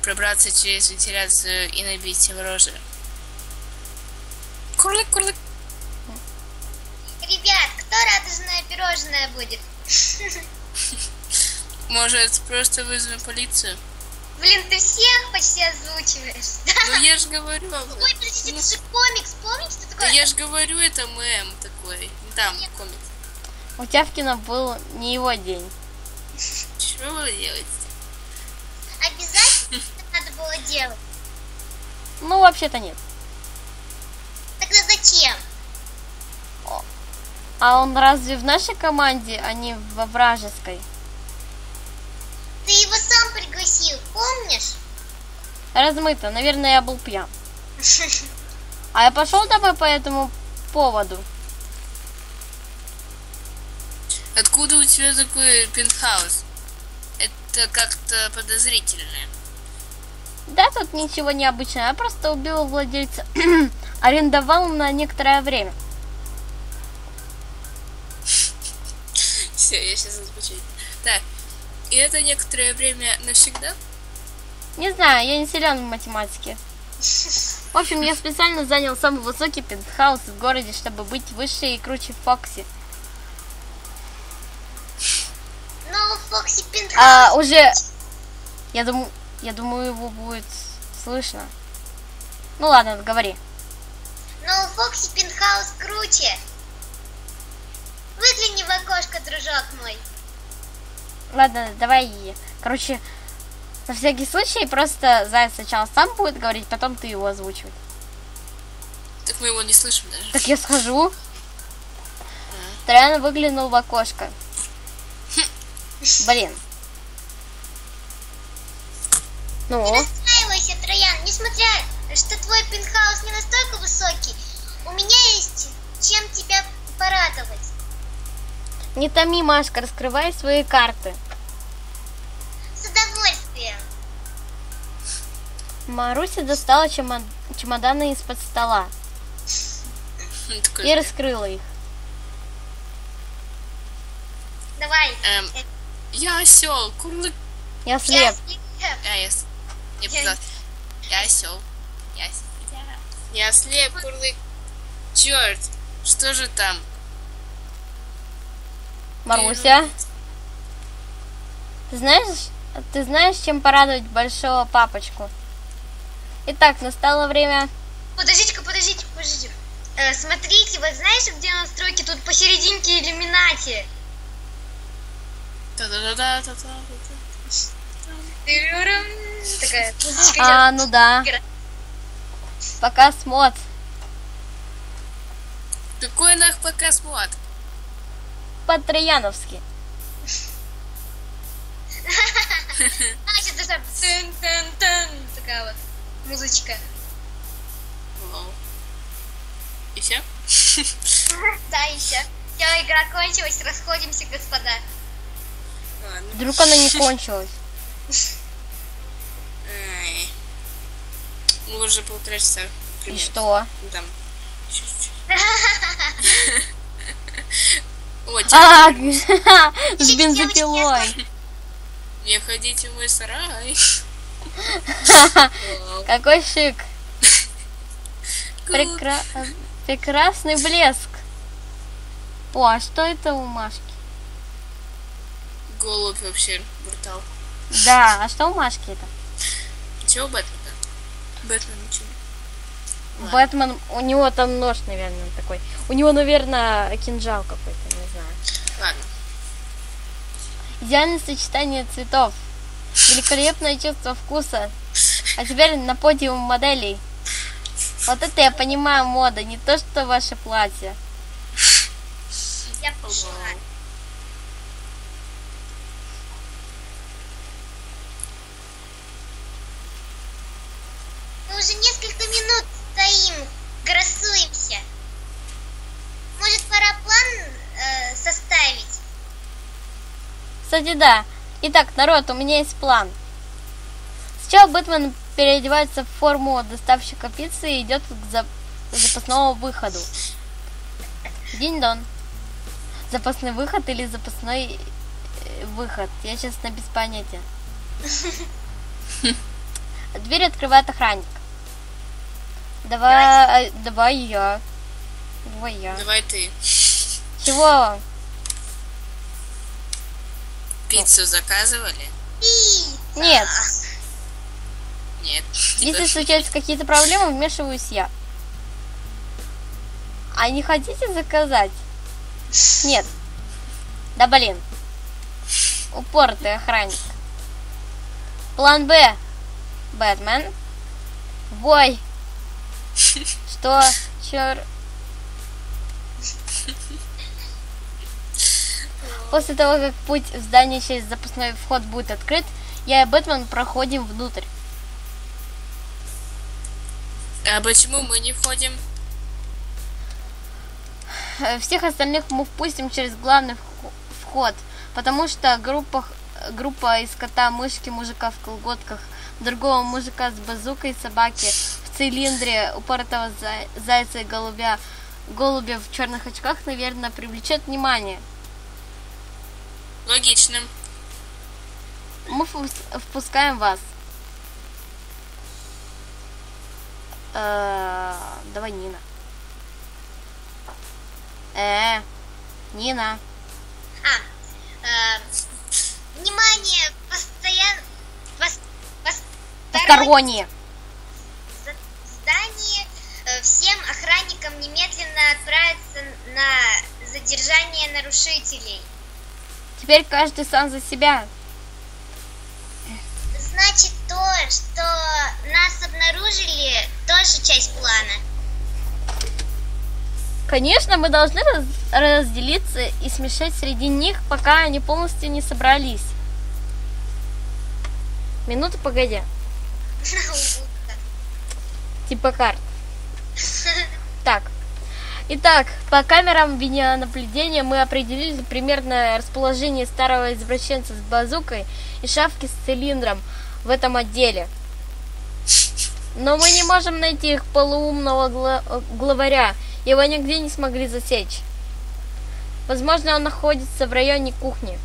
Пробраться через вентиляцию и набить им рожи. Курлык, курлык. Ребят, кто радужное пирожное будет? Может, просто вызовем полицию? Блин, ты всех почти озвучиваешь. Ну я же говорю. Ой, подождите, это же комикс, помните, что Да такое? я же говорю, это мем такой. Там, комикс. У Тявкина был не его день. Что вы делаете? Обязательно надо было делать. Ну, вообще-то нет. А он разве в нашей команде, а не во вражеской? Ты его сам пригласил, помнишь? Размыто, наверное, я был пьян. А я пошел домой по этому поводу. Откуда у тебя такой пентхаус? Это как-то подозрительно. Да, тут ничего необычного. Я просто убил владельца. Арендовал на некоторое время. Все, я сейчас озвучу. Так, и это некоторое время навсегда? Не знаю, я не силен в математике. В общем, я специально занял самый высокий пентхаус в городе, чтобы быть выше и круче Фокси. Но Фокси Пентхаус... А, уже... Я думаю, я думаю, его будет слышно. Ну ладно, говори. Но у Фокси Пентхаус круче. Выгляни в окошко, дружок мой. Ладно, давай. Короче, на всякий случай просто Заяц сначала сам будет говорить, потом ты его озвучивать. Так мы его не слышим даже. Так я схожу. Троян выглянул в окошко. Блин. Не Ну, расстраивайся, Троян, несмотря, что твой пентхаус не настолько высокий, у меня есть чем тебя порадовать. Не томи, Машка, раскрывай свои карты. С удовольствием. Маруся достала чемод- чемоданы из-под стола такой, и раскрыла их. Давай. эм, я осел, курлык. Я слеп. я, с- я, Я- я осел. Я, с- я слеп, курлык. Черт, что же там? Маруся, ты знаешь, ты знаешь, чем порадовать большого папочку? Итак, настало время... Подождите-ка, подождите, подождите. Э, смотрите, вот знаешь, где настройки? Тут посерединке иллюминати. Такая А, ну да. Показ мод. Какой нах показ мод? По-трояновски. Сейчас даже тын-тын-тын. Такая вот музычка. И все? Да, еще. Все, игра кончилась, расходимся, господа. Ладно. Вдруг она не кончилась. Ай. Мы уже полтора часа. И что? Ну, Там. чуть-чуть. О, А, с бензопилой. не ходите в мой сарай. Какой шик. Прекра- Прекрасный блеск. О, а что это у Машки? Голубь вообще брутал. Да, а что у Машки это? Чего Бэтмена? Бэтмен ничего. Бэтмен, у него там нож, наверное, такой. У него, наверное, кинжал какой-то. Ладно. Идеальное сочетание цветов. Великолепное чувство вкуса. А теперь на подиум моделей. Вот это я понимаю мода, не то что ваше платье. Я. Мы уже несколько минут стоим, красуемся. Может, пора план э, составить? Кстати, да. Итак, народ, у меня есть план. Сначала Бэтмен переодевается в форму доставщика пиццы и идет к за- запасному выходу. Динь-дон. Запасной выход или запасной э, выход? Я, честно, без понятия. Дверь открывает охранник. Давай, э, давай я. Давай я. Давай ты. Чего? Пиццу заказывали? Пицца. Нет. Нет. Если случаются какие-то проблемы, вмешиваюсь я. А не хотите заказать? Нет. Да блин. Упоротый охранник. План Б. Бэтмен. Бой. Что? Чёр... После того, как путь в здание через запасной вход будет открыт, я и Бэтмен проходим внутрь. А почему мы не входим? Э, Всех остальных мы впустим через главный вх- вход, потому что группа, группа из кота, мышки, мужика в колготках, другого мужика с базукой, собаки в цилиндре, упоротого зай- зайца и голубя, голубя в черных очках, наверное, привлечет внимание. Логично. Мы впус- впускаем вас. Э, Давай, Нина. Э, Нина. А, э, внимание, постоянно... Пос, пос- Посторонние. здание э, всем охранникам немедленно отправиться на задержание нарушителей. Теперь каждый сам за себя. Значит, то, что нас обнаружили, тоже часть плана. Конечно, мы должны раз- разделиться и смешать среди них, пока они полностью не собрались. Минуту погоди. Типа карт. Так. Итак, по камерам видеонаблюдения мы определили примерное расположение старого извращенца с базукой и шавки с цилиндром в этом отделе. Но мы не можем найти их полуумного гла- главаря. Его нигде не смогли засечь. Возможно, он находится в районе кухни.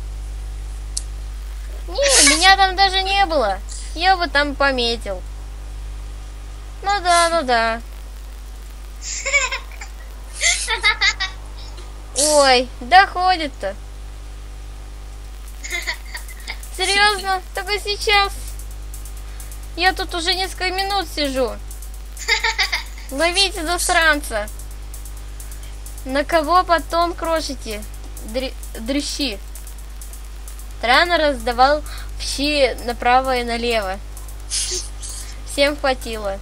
Не, меня там даже не было. Я бы там пометил. Ну да, ну да. Ой, доходит-то. Серьезно? Только сейчас? Я тут уже несколько минут сижу. Ловите засранца. На кого потом крошите? Дре- дрыщи. Тран раздавал щи направо и налево. Всем хватило.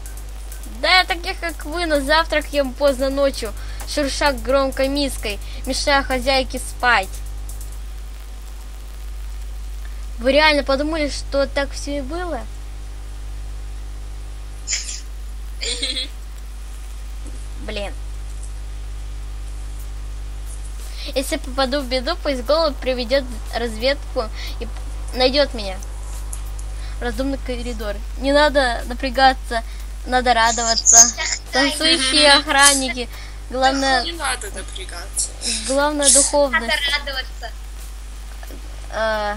Да, я таких, как вы, на завтрак ем поздно ночью, шурша громкой миской, мешая хозяйке спать. Вы реально подумали, что так все и было? Блин. Если попаду в беду, пусть голубь приведет разведку и найдет меня. Раздумный коридор. Не надо напрягаться, надо радоваться. Танцующие охранники. Главное, Не надо напрягаться. главное духовность. Надо радоваться. Э,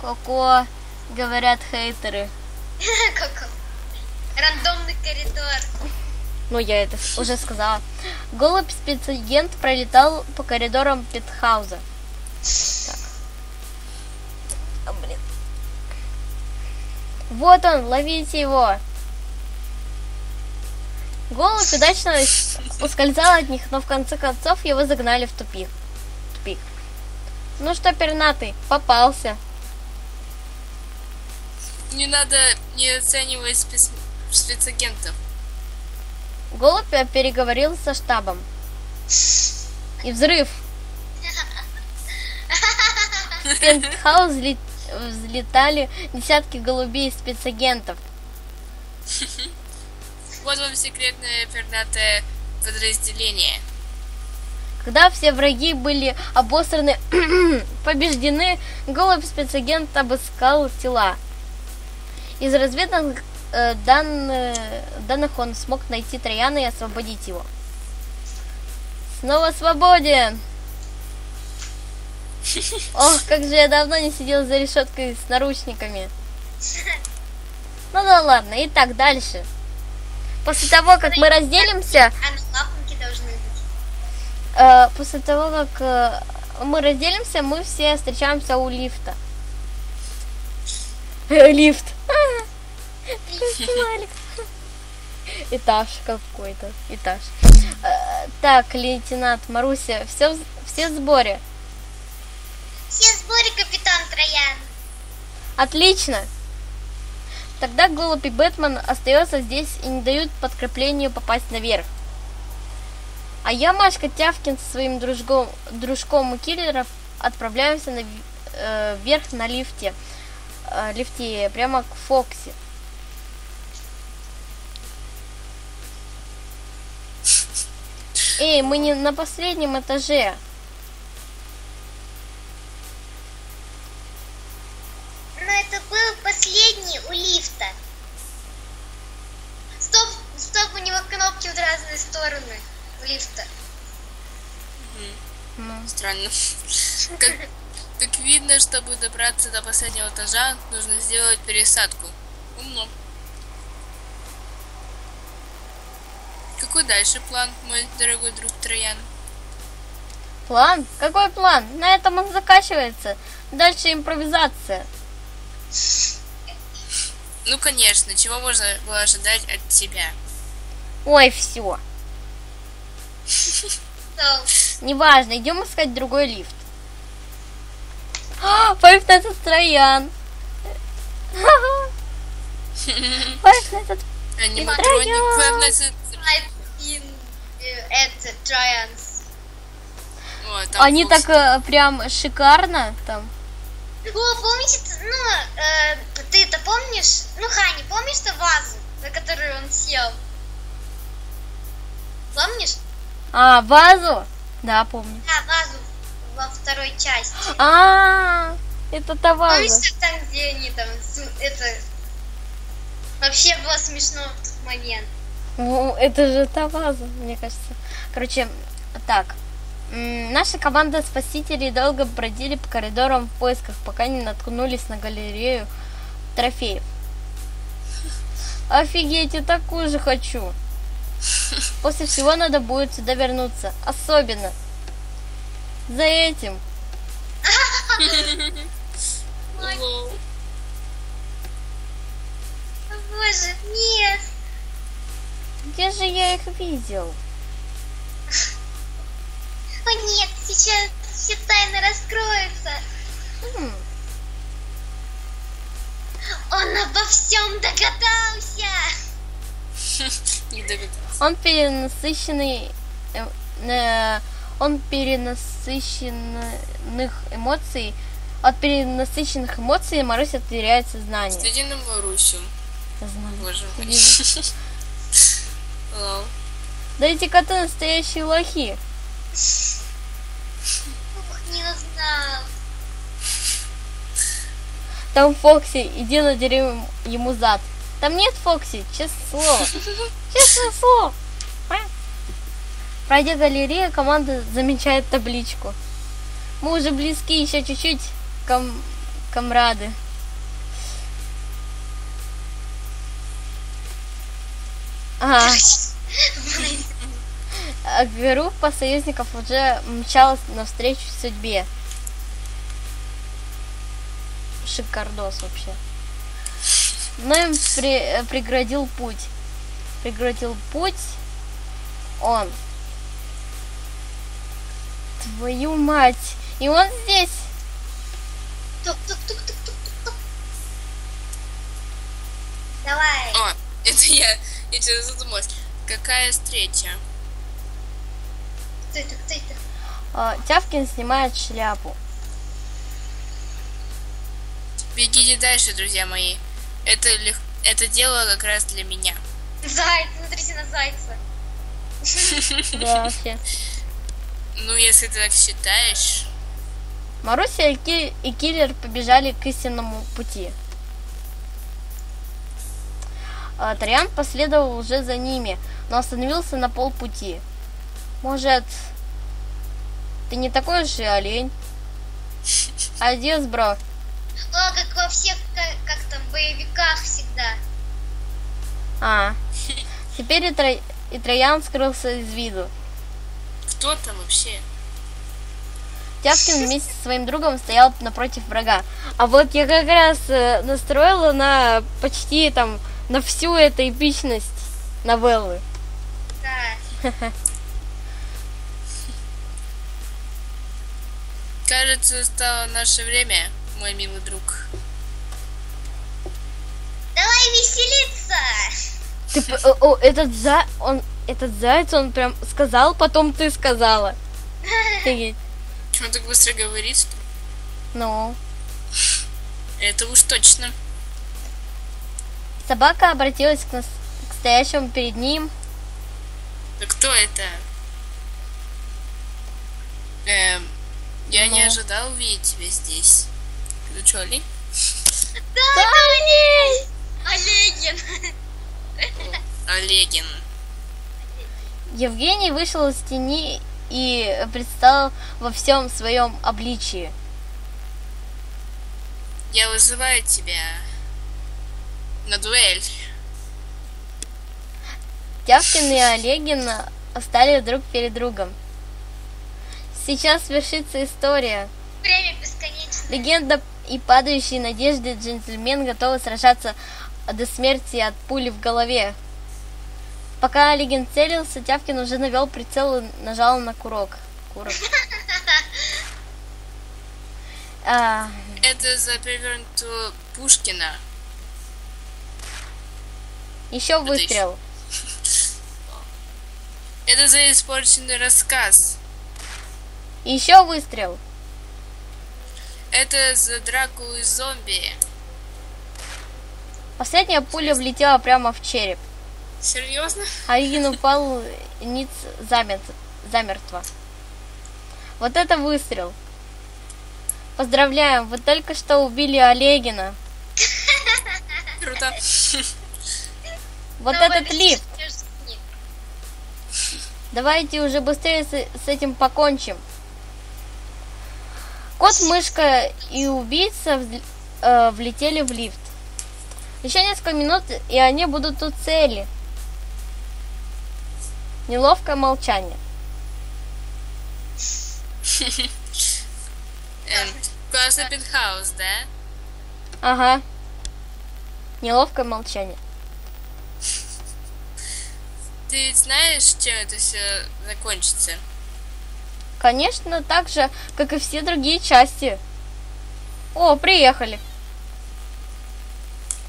Коко, говорят хейтеры. Как он? Рандомный коридор. Ну, я это уже сказала. Голубь спецагент пролетал по коридорам пентхауза. Так. А, блин. Вот он, ловите его. Голубь удачно ускользал от них, но в конце концов его загнали в тупик. Тупик. Ну что, пернатый, попался. Не надо не оценивать спец... спецагентов. Голубь переговорил со штабом. И взрыв. В пентхаус взлет- взлетали десятки голубей спецагентов. Вот вам секретное пернатое подразделение. Когда все враги были обосраны, побеждены, голубь спецагент обыскал тела. Из разведанных э, дан- э, данных он смог найти Трояна и освободить его. Снова свободен! Ох, как же я давно не сидел за решеткой с наручниками. Ну да ладно, и так дальше. После того, как мы разделимся. Э, после того, как э, мы разделимся, мы все встречаемся у лифта. Э, Лифт. Этаж какой-то. Этаж. Так, лейтенант Маруся, все, все в сборе. Все в сборе, капитан Троян. Отлично. Тогда Голубь и Бэтмен остаются здесь и не дают подкреплению попасть наверх. А я, Машка Тявкин, со своим дружком, дружком киллеров отправляемся на, э, вверх на лифте. Э, лифте, прямо к Фокси. Эй, мы не на последнем этаже. Но это был последний у лифта. Стоп, стоп, у него кнопки в разные стороны у лифта. Ну, Странно. Как, как видно, чтобы добраться до последнего этажа, нужно сделать пересадку. Умно. Какой дальше план, мой дорогой друг Троян? План? Какой план? На этом он заканчивается. Дальше импровизация. Ну, конечно, чего можно было ожидать от тебя? Ой, все. Неважно, идем искать другой лифт. А, Five Nights at Троян. Five Nights at... Аниматроник, Они так э, прям шикарно там. О, помните, ну, э, ты это помнишь? Ну, Хани, помнишь ту вазу, на которую он сел? Помнишь? А, вазу? Да, помню. Да, вазу во второй части. А, это та ваза. Помнишь, там, где они там, это... Вообще было смешно в тот момент. Ну, это же та ваза, мне кажется. Короче, так. Наша команда спасителей долго бродили по коридорам в поисках, пока не наткнулись на галерею трофеев. Офигеть, я такую же хочу. После всего надо будет сюда вернуться. Особенно. За этим. Лол. же, нет. Где же я их видел? О нет, сейчас все тайны раскроются. Хм, Он обо всем догадался. Не догадался. Он перенасыщенный... э, э, он перенасыщенных эмоций... От перенасыщенных эмоций Маруся теряет сознание. Иди на Марусю. Сознание. Боже мой. Да эти коты настоящие лохи. Там Фокси, иди надери ему- ему зад. Там нет Фокси, честное слово. Честное слово. Пройдя галерею, команда замечает табличку. Мы уже близки, еще чуть-чуть, ком- комрады. Ага. Группа союзников уже мчалась навстречу судьбе. Шикардос вообще. Но им при- э, преградил путь. Преградил путь он. Твою мать. И он здесь. Тук-тук-тук-тук-тук-тук. Давай. О, это я. Я сейчас задумалась. Какая встреча? Кто это, кто это? А, Тявкин снимает шляпу. Бегите дальше, друзья мои. Это, лег- это дело как раз для меня. Заяц, смотрите на зайца. Да, вообще. Ну, если ты так считаешь. Маруся и, Ки- и Киллер побежали к истинному пути. А, Троян последовал уже за ними, но остановился на полпути. Может, ты не такой уж и олень? Адьос, бро. О, как во всех, как, как там, боевиках всегда. А, теперь и, Тро- и Троян скрылся из виду. Кто там вообще? Тявкин вместе со своим другом стоял напротив врага. А вот я как раз э, настроила на почти там на всю эту эпичность новеллы. Да. Кажется, стало наше время, мой милый друг. Давай веселиться. Ты, о, о, этот за, он, этот заяц, он прям сказал, потом ты сказала. Чего он так быстро говорит? Ну, Это уж точно. собака обратилась к, нас, к стоящему перед ним. Да кто это? Эм, я не Ну. ожидал увидеть тебя здесь. Ты что, олень? Да, это Олегин. Олегин. Евгений вышел из тени и предстал во всем своем обличии. Я вызываю тебя на дуэль. Тявкин и Олегин стали друг перед другом. Сейчас свершится история. Время бесконечное. Легенда и падающие надежды джентльмен готовы сражаться до смерти от пули в голове. Пока Олегин целился, Тявкин уже навел прицел и нажал на курок. Курок. А, Это за перевернутого Пушкина. еще выстрел. Это за испорченный рассказ. Еще выстрел. Это за Дракулу и зомби. Последняя пуля влетела прямо в череп. Серьезно? Олегин упал ниц замет, замертво. Вот это выстрел. Поздравляем, вы только что убили Олегина. Круто. Вот этот лифт. Давайте уже быстрее с, с этим покончим. Кот, мышка и убийца э, влетели в лифт. Еще несколько минут, и они будут у цели. Неловкое молчание. Эм, классный пентхаус, да? Ага. Неловкое молчание. ты ведь знаешь, чем это все закончится? Конечно, так же, как и все другие части. О, приехали.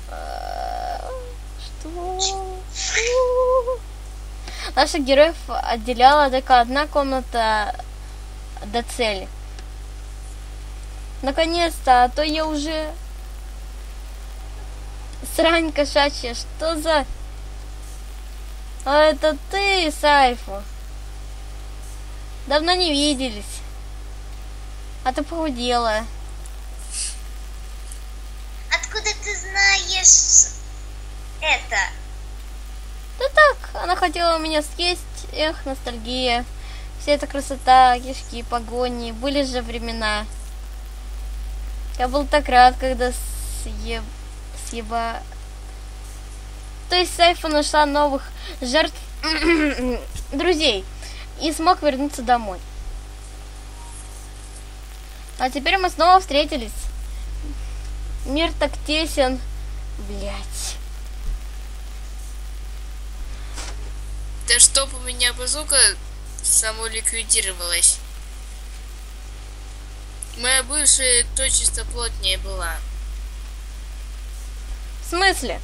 Э, Что? Наших героев отделяла только одна комната до цели. Наконец-то, а то я уже... Срань кошачья, что за... А это ты, Сайфу? Давно не виделись. А ты похудела. Откуда ты знаешь это? Да так, она хотела меня съесть. Эх, ностальгия. Вся эта красота, кишки, погони. Были же времена. Я был так рад, когда съеб... съеба... То есть Сайфа нашла новых жертв друзей и смог вернуться домой. А теперь мы снова встретились. Мир так тесен. Блять. Да чтоб у меня базука самоликвидировалась. Моя бывшая то чистоплотнее была. В смысле?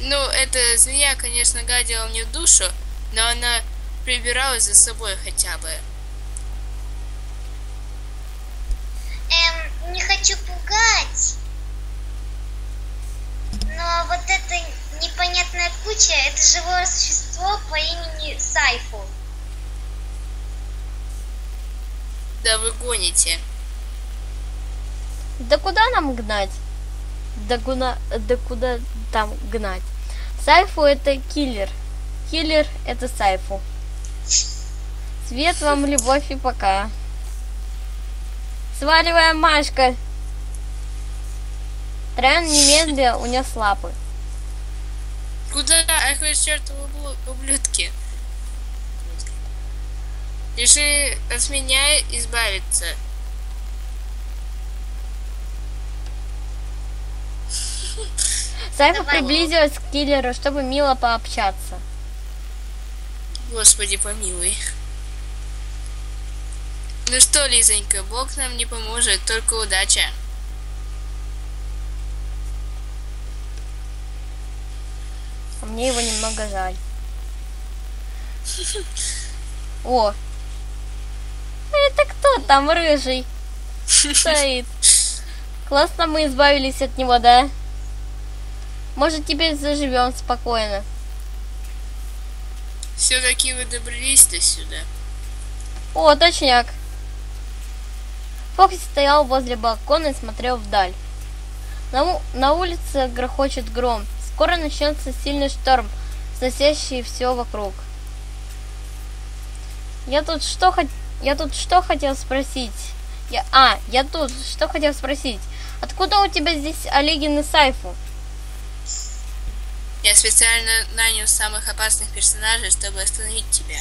Ну, эта змея, конечно, гадила мне в душу, но она прибиралась за собой хотя бы. Эм, не хочу пугать. Но вот эта непонятная куча, это живое существо по имени Сайфу. Да вы гоните. Да куда нам гнать? Да куда, да куда там гнать? Сайфу это киллер. Киллер это Сайфу. Свет вам, любовь и пока. Сваливаем Машка. Трен немедля унес лапы. Куда? Ах вы чертовы ублю- ублюдки. Решили от меня избавиться. Сайфу Давай. приблизилась к киллеру, чтобы мило пообщаться. Господи помилуй. Ну что, Лизонька, Бог нам не поможет, только удача. А мне его немного жаль. О! Это кто там рыжий? Стоит. Классно мы избавились от него, да? Может, теперь заживем спокойно. Все-таки вы добрались до сюда. О, точняк. Фокси стоял возле балкона и смотрел вдаль. На, у- на улице грохочет гром. Скоро начнется сильный шторм, сносящий все вокруг. Я тут что хот... Я тут что хотел спросить? Я... А, я тут что хотел спросить? Откуда у тебя здесь Олегин и Сайфу? Специально нанял самых опасных персонажей, чтобы остановить тебя.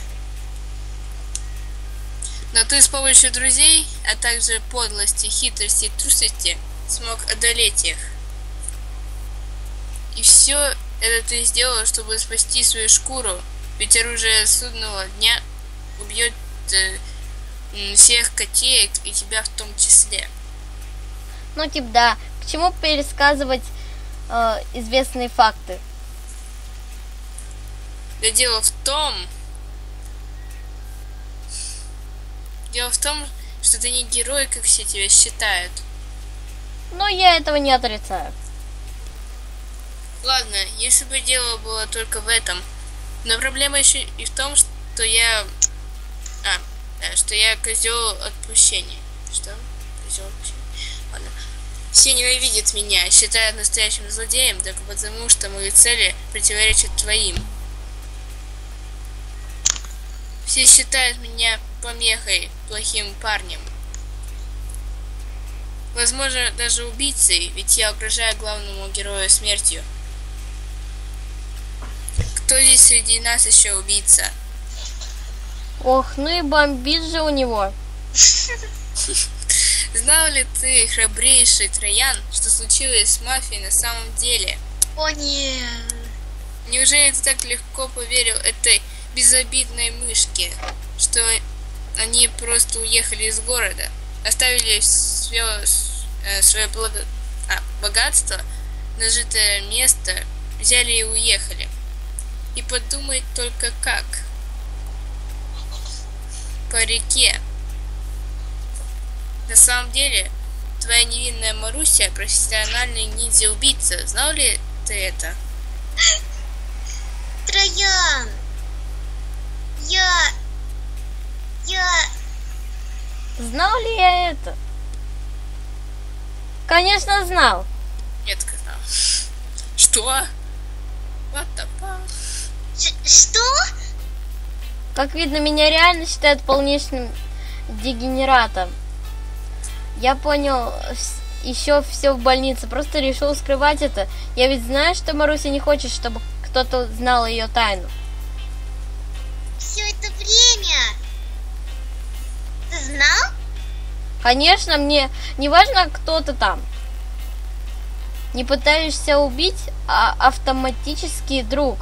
Но ты с помощью друзей, а также подлости, хитрости и трусости смог одолеть их. И все это ты сделал, чтобы спасти свою шкуру, ведь оружие судного дня убьет э, всех котеек и тебя в том числе. Ну, типа, да. К чему пересказывать э, известные факты? Да дело в том... Дело в том, что ты не герой, как все тебя считают. Но я этого не отрицаю. Ладно, если бы дело было только в этом. Но проблема еще и в том, что я... А, да, что я козел отпущения. Что? Козел отпущения. Ладно. Все ненавидят меня, считают настоящим злодеем, только потому, что мои цели противоречат твоим. Все считают меня помехой, плохим парнем. Возможно, даже убийцей, ведь я угрожаю главному герою смертью. Кто здесь среди нас еще убийца? Ох, ну и бомбит же у него. Знал ли ты, храбрейший Троян, что случилось с мафией на самом деле? О нет. Неужели ты так легко поверил этой безобидной мышке, что они просто уехали из города, оставили все э, свое благо... а, богатство, нажитое место, взяли и уехали. И подумай только как. По реке. На самом деле, твоя невинная Маруся профессиональный ниндзя-убийца. Знал ли ты это? Троян! Я... Я... Знал ли я это? Конечно, знал. Нет, сказал. Что? What the fuck? Что? Как видно, меня реально считают полнейшим дегенератом. Я понял еще все в больнице, просто решил скрывать это. Я ведь знаю, что Маруся не хочет, чтобы кто-то знал ее тайну. Все это время... Ты знал? Конечно, мне не важно, кто ты там. Не пытаешься убить, а автоматический друг.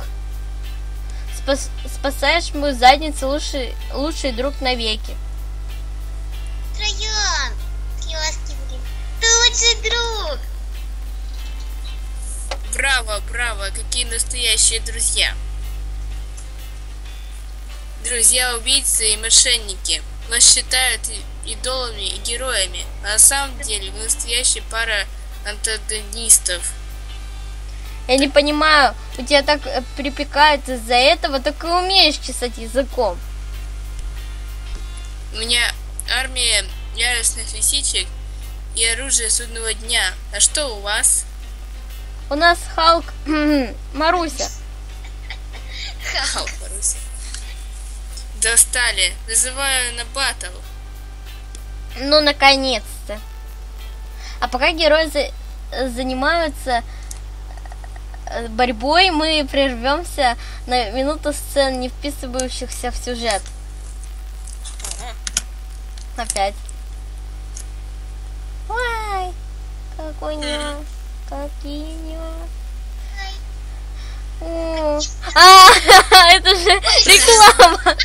Спас, спасаешь мою задницу, лучший, лучший друг навеки. Троян! Ты лучший друг! Браво, браво, какие настоящие друзья. Друзья-убийцы и мошенники. Вас считают идолами и героями, а на самом деле вы настоящая пара антагонистов. Я не понимаю, у тебя так э, припекает из-за этого, так и умеешь чесать языком. У меня армия яростных лисичек и оружие судного дня. А что у вас? У нас Халк Маруся. Хау, Маруся. Достали. Вызываю на батл. Ну, наконец-то. А пока герои за- занимаются э, борьбой, мы прервемся на минуту сцен, не вписывающихся в сюжет. Опять. Ой, какой нюанс, какие нюансы. О, А, это же реклама.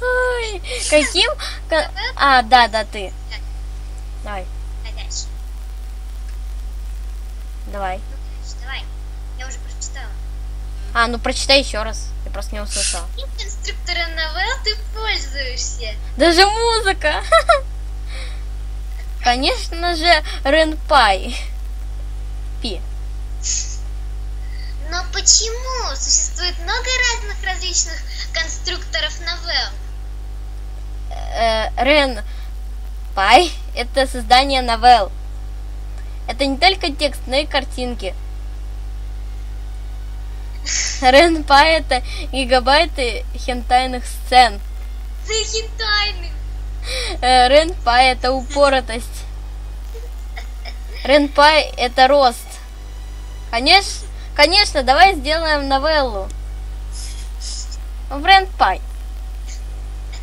Ой, каким? ка- А, да, да, ты. Давай, давай. Дальше, давай. Я уже прочитала. А, ну прочитай еще раз. Я просто не услышала. Каким конструктором новелл ты пользуешься? Даже музыка. Конечно же, Ренпай. Пи. Но почему? Существует много разных различных конструкторов новелл. Э, Рен Пай – это создание новелл. Это не только текст, но и картинки. Рен Пай – это гигабайты хентайных сцен. Ты хитайный. Э, Рен Пай – это упоротость. Рен Пай – это рост. Конечно, конечно, давай сделаем новеллу. В Рен Пай.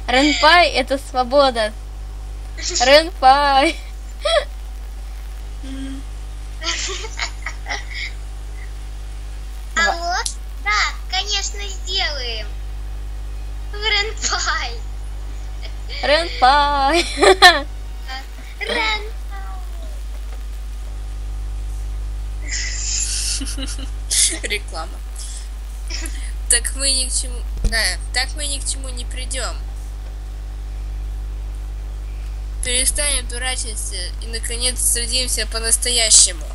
Рен Пай – это свобода. Рен Пай. Алло? Да, конечно, сделаем. Ренпай. Рен Пай. Ренпай. Реклама. Так мы ни к чему... Да, так мы ни к чему не придем. Перестанем дурачиться и, наконец, сразимся по-настоящему.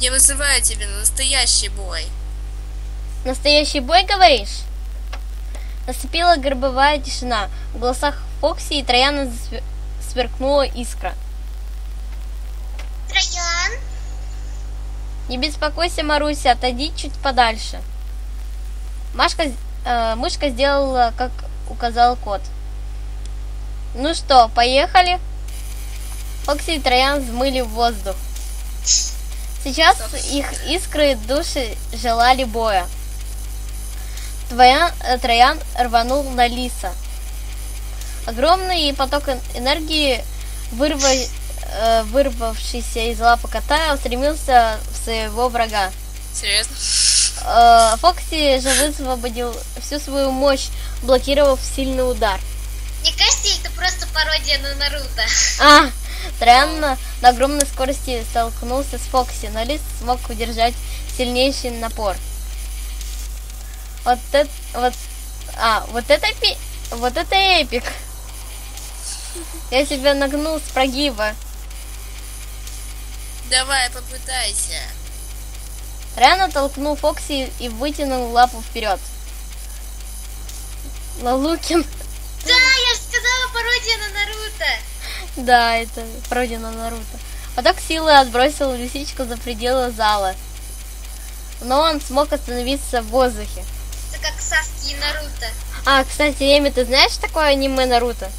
Я вызываю тебя на настоящий бой. Настоящий бой, говоришь? Наступила гробовая тишина. В голосах Фокси и Трояна сверкнула искра. Троян? Не беспокойся, Маруся, отойди чуть подальше. Машка, э, мышка сделала, как указал кот. Ну что, поехали? Фокси и Троян взмыли в воздух. Сейчас их искры души желали боя. Твоя, э, Троян рванул на Лиса. Огромный поток эн- энергии, вырва- э, вырвавшийся из лапы кота, устремился в своего врага. Серьезно? Э, Фокси же высвободил всю свою мощь, блокировав сильный удар. Мне кажется, это просто пародия на Наруто. А, Троян на, на огромной скорости столкнулся с Фокси, но Лист смог удержать сильнейший напор. Вот это, вот, а, вот это, пи- вот это эпик. Я себя нагнул с прогиба. Давай, попытайся. Троян оттолкнул Фокси и вытянул лапу вперед. Лалукин. Да, я же сказала пародия на Наруто. Да, это вроде на Наруто. Поток силы отбросил лисичку за пределы зала. Но он смог остановиться в воздухе. Это как Саски и Наруто. А, кстати, Эми, ты знаешь такое аниме Наруто?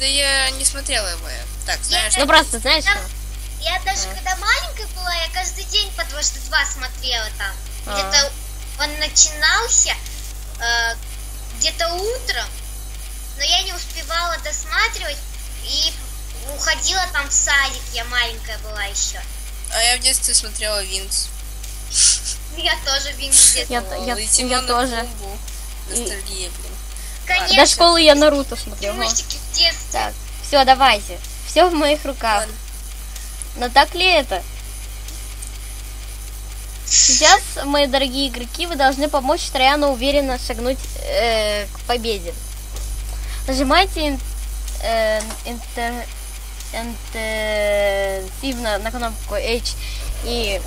Да я не смотрела его. Так, знаешь, Ну просто знаешь Там- что? Я даже когда маленькая была, я каждый день по дважды два смотрела там. А. Где-то он начинался э, где-то утром, но я не успевала досматривать и уходила там в садик, я маленькая была еще. а я в детстве смотрела Винкс. Я тоже Винкс где-то. Я, тоже. Ностальгия, блин. Конечно, До школы я Наруто смотрела. мультики в детстве. Так, все, давайте. Все в моих руках. Ладно. Но так ли это? Сейчас, мои дорогие игроки, вы должны помочь Трояну уверенно шагнуть э, к победе. Нажимайте э, интер- интенсивно на кнопку H и,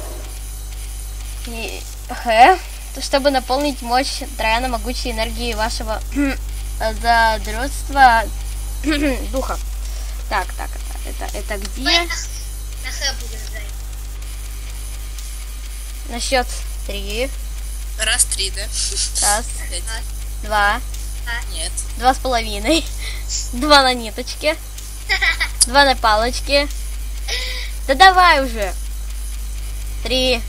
и H, чтобы наполнить мощь Трояна могучей энергией вашего задротства духа. Так, так, это, это, это где? Х будем ждать. На счет три. Раз, три, да? Раз, Пять. два, Нет. два с половиной. Два на ниточке. Два на палочке. Да давай уже. Три.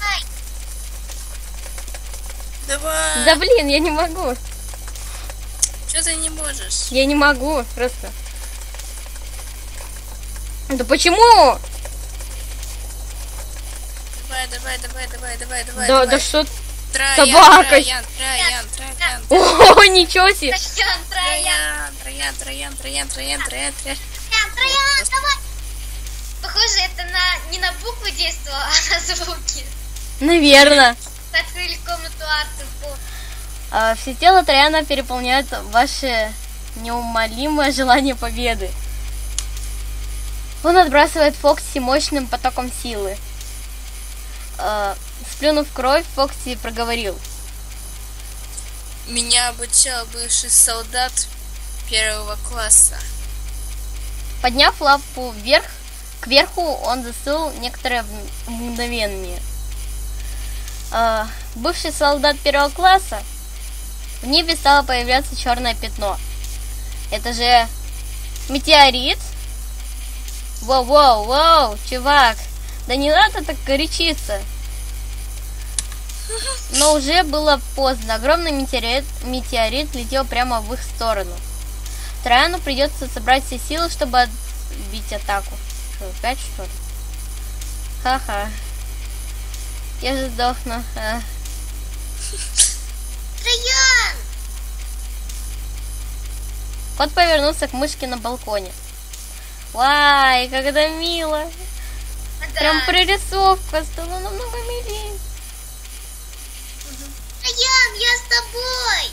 Ай, Давай. Да блин, я не могу. Что ты не можешь? Я не могу просто. Да почему? Давай, давай, давай, давай, давай, давай. Да, давай. да что? Троян, Собака. Троян, троян, троян, троян. О, ничего себе. Троян, троян, троян, троян, троян, троян, троян, троян. Троян, троян, давай. Похоже, это на не на буквы действовало, а на звуки. Наверное. Открыли комнату Артуру. А, все тело Трояна переполняют ваше неумолимое желание победы. Он отбрасывает Фокси мощным потоком силы. А, Сплюнув кровь, Фокси проговорил. Меня обучал бывший солдат первого класса. Подняв лапу вверх, кверху он застыл некоторое мгновение. А, Бывший солдат первого класса в небе стало появляться черное пятно. Это же метеорит? Воу-воу-воу, чувак, да не надо так горячиться. Но уже было поздно. Огромный метеорит, метеорит летел прямо в их сторону. Трояну придется собрать все силы, чтобы отбить атаку. Что, опять что ли? Ха-ха. Я же сдохну. а. Троян! Кот повернулся к мышке на балконе. Вай, как это мило. Да. Прям прорисовка стала намного милее. Троян, я с тобой!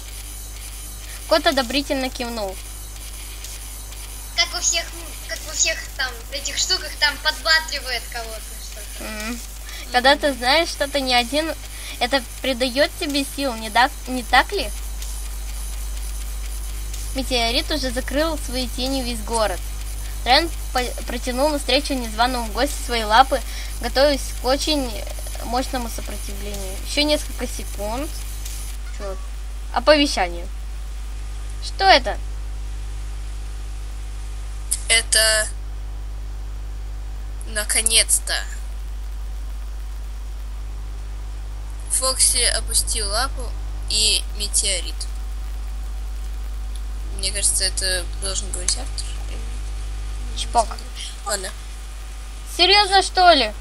Кот одобрительно кивнул. Как во всех, как во всех там этих штуках там подбадривает кого-то что-то. М. Когда ты знаешь, что ты не один, это придает тебе сил, не, так, не так ли? Метеорит уже закрыл своей тенью весь город. Трен по- протянул навстречу незваному гостю свои лапы, готовясь к очень мощному сопротивлению. Еще несколько секунд. Чё? Оповещание. Что это? Это... Наконец-то. Фокси опустил лапу и метеорит. Мне кажется, это должен говорить автор. Чпок. Ладно. Серьезно, что ли?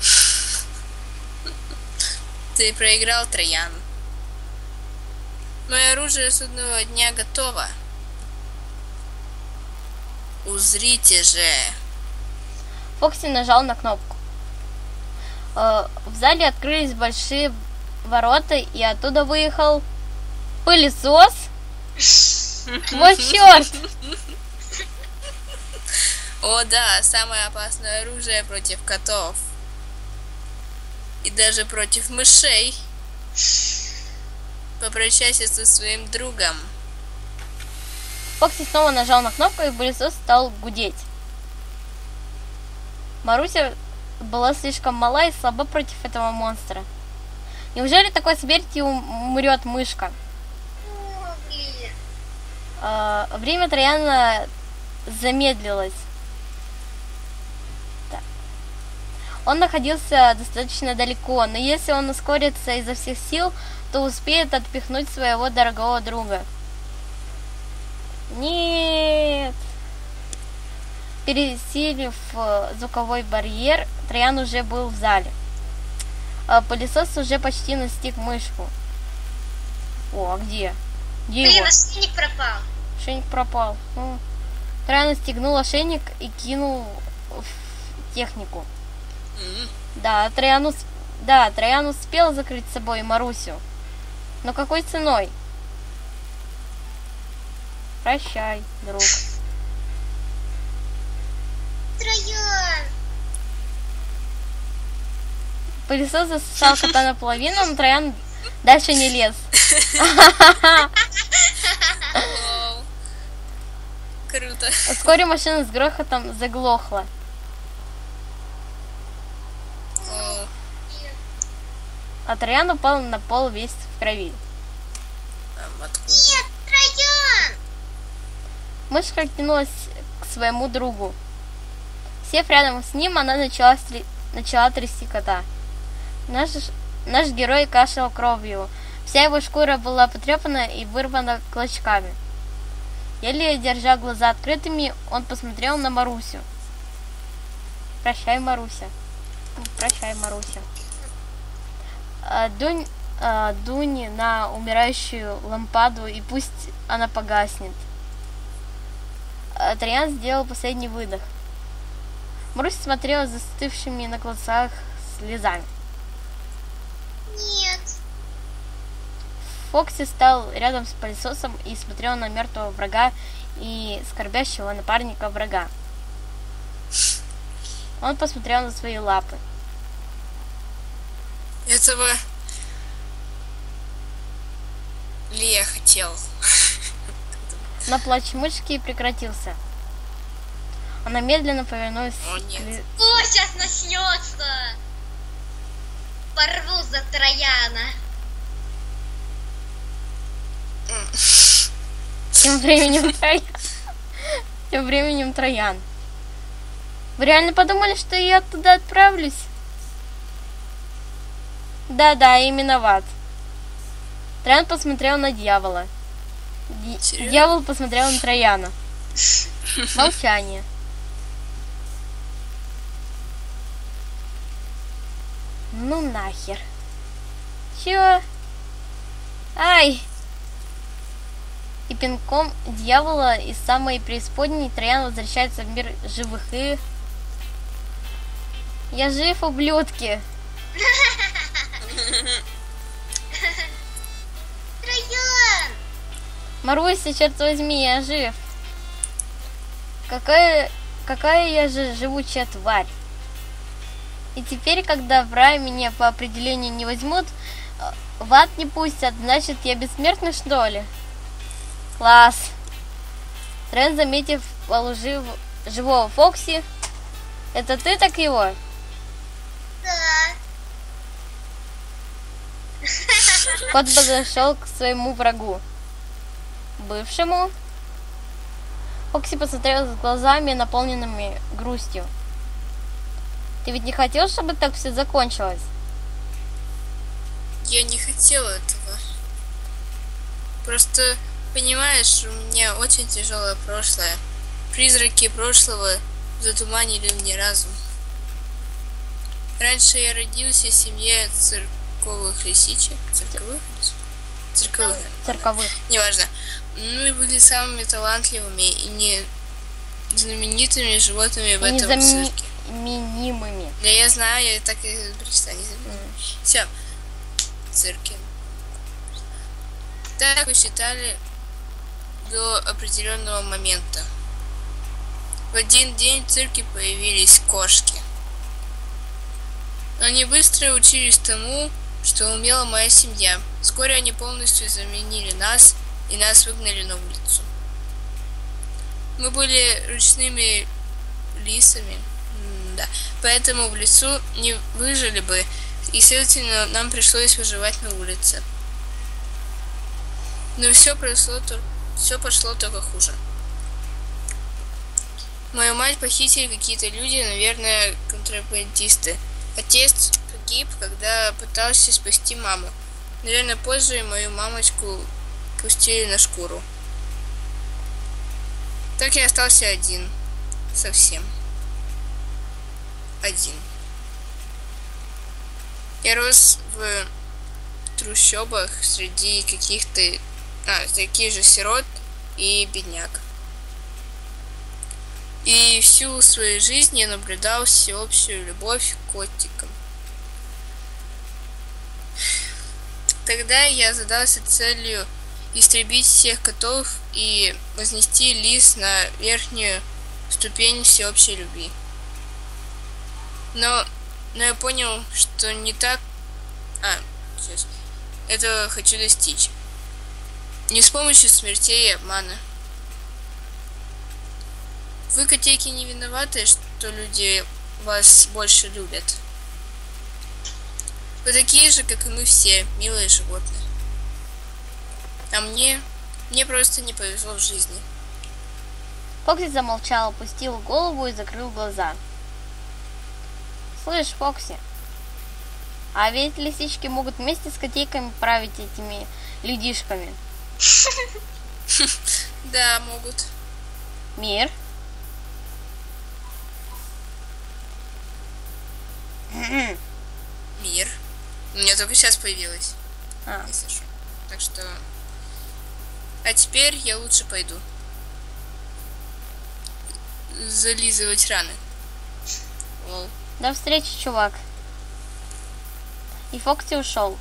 Ты проиграл, Троян. Мое оружие судного дня готово. Узрите же. Фокси нажал на кнопку. Э, В зале открылись большие ворота, и оттуда выехал пылесос. Вот черт! О да, самое опасное оружие против котов. И даже против мышей. Попрощайся со своим другом. Фокси снова нажал на кнопку, и пылесос стал гудеть. Маруся была слишком мала и слаба против этого монстра. Неужели такой смертью умрет мышка? О, блин. А, время Трояна замедлилось. Так. Он находился достаточно далеко, но если он ускорится изо всех сил, то успеет отпихнуть своего дорогого друга. Нет. Пересилив э, звуковой барьер, Троян уже был в зале. А пылесос уже почти настиг мышку. О, а где? Где Блин, его? ошейник пропал. Ошейник пропал. Троян стегнул ошейник и кинул в технику. Да, Троян, ус- да, Троян успел закрыть с собой Марусю. Но какой ценой? Прощай, друг. Троян. Пылесос засосал кота наполовину, но Троян дальше не лез. Круто. Вскоре машина с грохотом заглохла. О, А Троян упал на пол весь в крови. Нет, Троян. Мышка кинулась к своему другу. Сев рядом с ним, она начала, стри- начала трясти кота. Наш, наш герой кашлял кровью. Вся его шкура была потрепана и вырвана клочками. Еле держа глаза открытыми, он посмотрел на Марусю. Прощай, Маруся. Прощай, Маруся. А, Дунь, а, дунь на умирающую лампаду, и пусть она погаснет. А, Троян сделал последний выдох. Маруся смотрела застывшими на глазах слезами. Нет. Фокси стал рядом с пылесосом и смотрел на мертвого врага и скорбящего напарника врага. Он посмотрел на свои лапы. Этого ли я хотел? Но плач мышки прекратился. Она медленно повернулась О, нет. О, сейчас начнется. Порву за Трояна. Тем временем Троян. Тем временем Троян. Вы реально подумали, что я туда отправлюсь? Да-да, именно в ад. Троян посмотрел на дьявола. Серьёзно? Дьявол посмотрел на Трояна. Молчание. Ну нахер. Чё? Ай! И пинком дьявола из самой преисподней Троян возвращается в мир живых и... Я жив, ублюдки! Троян. Маруся, черт возьми, я жив. Какая, какая я же живучая тварь. И теперь, когда в рай меня по определению не возьмут, э, в ад не пустят, значит, я бессмертный, что ли? Класс. Трен, заметив полужив... живого Фокси, это ты так его? Да. Кот подошел к своему врагу. Бывшему. Фокси посмотрел с глазами, наполненными грустью. Ты ведь не хотел, чтобы так все закончилось? Я не хотел этого. Просто, понимаешь, у меня очень тяжелое прошлое. Призраки прошлого затуманили мне разум. Раньше я родился в семье цирковых лисичек. Цирковых? Цирковых. Цирковых. Неважно. Мы были самыми талантливыми и не знаменитыми животными в этом цирке. Незаменимыми. Да я знаю, я так и прочитала. Все. Цирке. Так вы считали до определенного момента. В один день в цирке появились кошки. Они быстро учились тому, что умела моя семья. Вскоре они полностью заменили нас, и нас выгнали на улицу. Мы были ручными лисами, да, поэтому в лесу не выжили бы, и, следовательно, нам пришлось выживать на улице. Но все прошло, все пошло только хуже. Мою мать похитили какие-то люди, наверное, контрабандисты. Отец погиб, когда пытался спасти маму. Наверное, позже мою мамочку пустили на шкуру. Так я остался один. Совсем. Один. Я рос в трущобах среди каких-то... А, таких же сирот и бедняк. И всю свою жизнь я наблюдал всеобщую любовь к котикам. Тогда я задался целью истребить всех котов и вознести лис на верхнюю ступень всеобщей любви. Но, но я понял, что не так... А, сейчас. Это хочу достичь. Не с помощью смертей и обмана. Вы, котейки, не виноваты, что люди вас больше любят. Вы такие же, как и мы все, милые животные. А мне... Мне просто не повезло в жизни. Фокси замолчал, опустил голову и закрыл глаза. Слышь, Фокси, а ведь лисички могут вместе с котейками править этими людишками. Да, могут. Мир? Мир. У меня только сейчас появилась. А. Если что. Так что... А теперь я лучше пойду. Зализывать раны. Лол. До встречи, чувак. И Фокси ушел.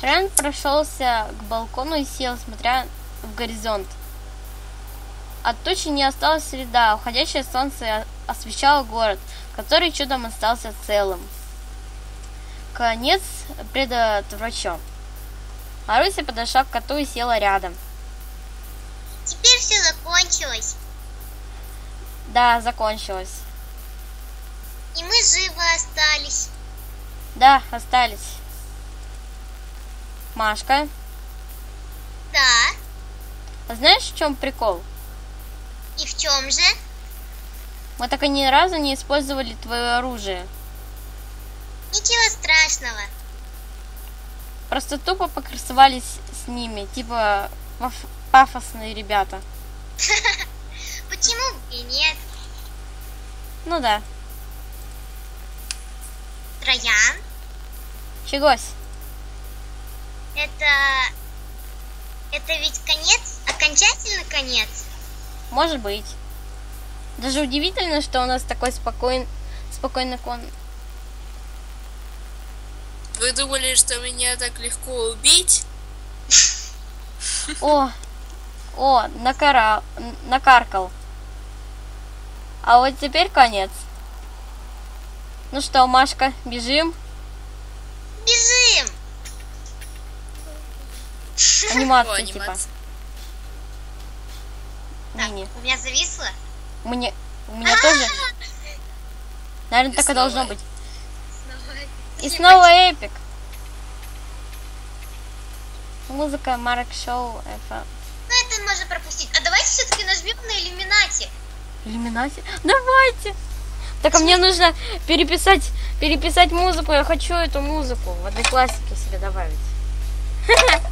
Трент прошелся к балкону и сел, смотря в горизонт. От тучи не осталось следа, уходящее солнце освещало город, который чудом остался целым. Конец предотвращен. Маруся подошла к коту и села рядом. Теперь все закончилось. Да, закончилось. И мы живы остались. Да, остались. Машка, Да. а знаешь, в чем прикол? И в чем же? Мы так и ни разу не использовали твое оружие. Ничего страшного. Просто тупо покрасовались с ними, типа паф- пафосные ребята. Почему и нет? Ну да. Троян, Чегось? это... Это ведь конец? Окончательный конец? Может быть. Даже удивительно, что у нас такой спокойный, спокойный кон. Вы думали, что меня так легко убить? О, о, накара... накаркал. А вот теперь конец. Ну что, Машка, бежим? Бежим! Анимация, О, типа. Так, Мини. у меня зависло? Мне... У меня тоже... Наверное, так и должно быть. И снова эпик. Музыка Марк Шоу. Это... Ну это можно пропустить. А давайте все-таки нажмем на иллюминати. Иллюминати? Давайте! Так, а мне нужно переписать, переписать музыку. Я хочу эту музыку в одноклассники себе добавить.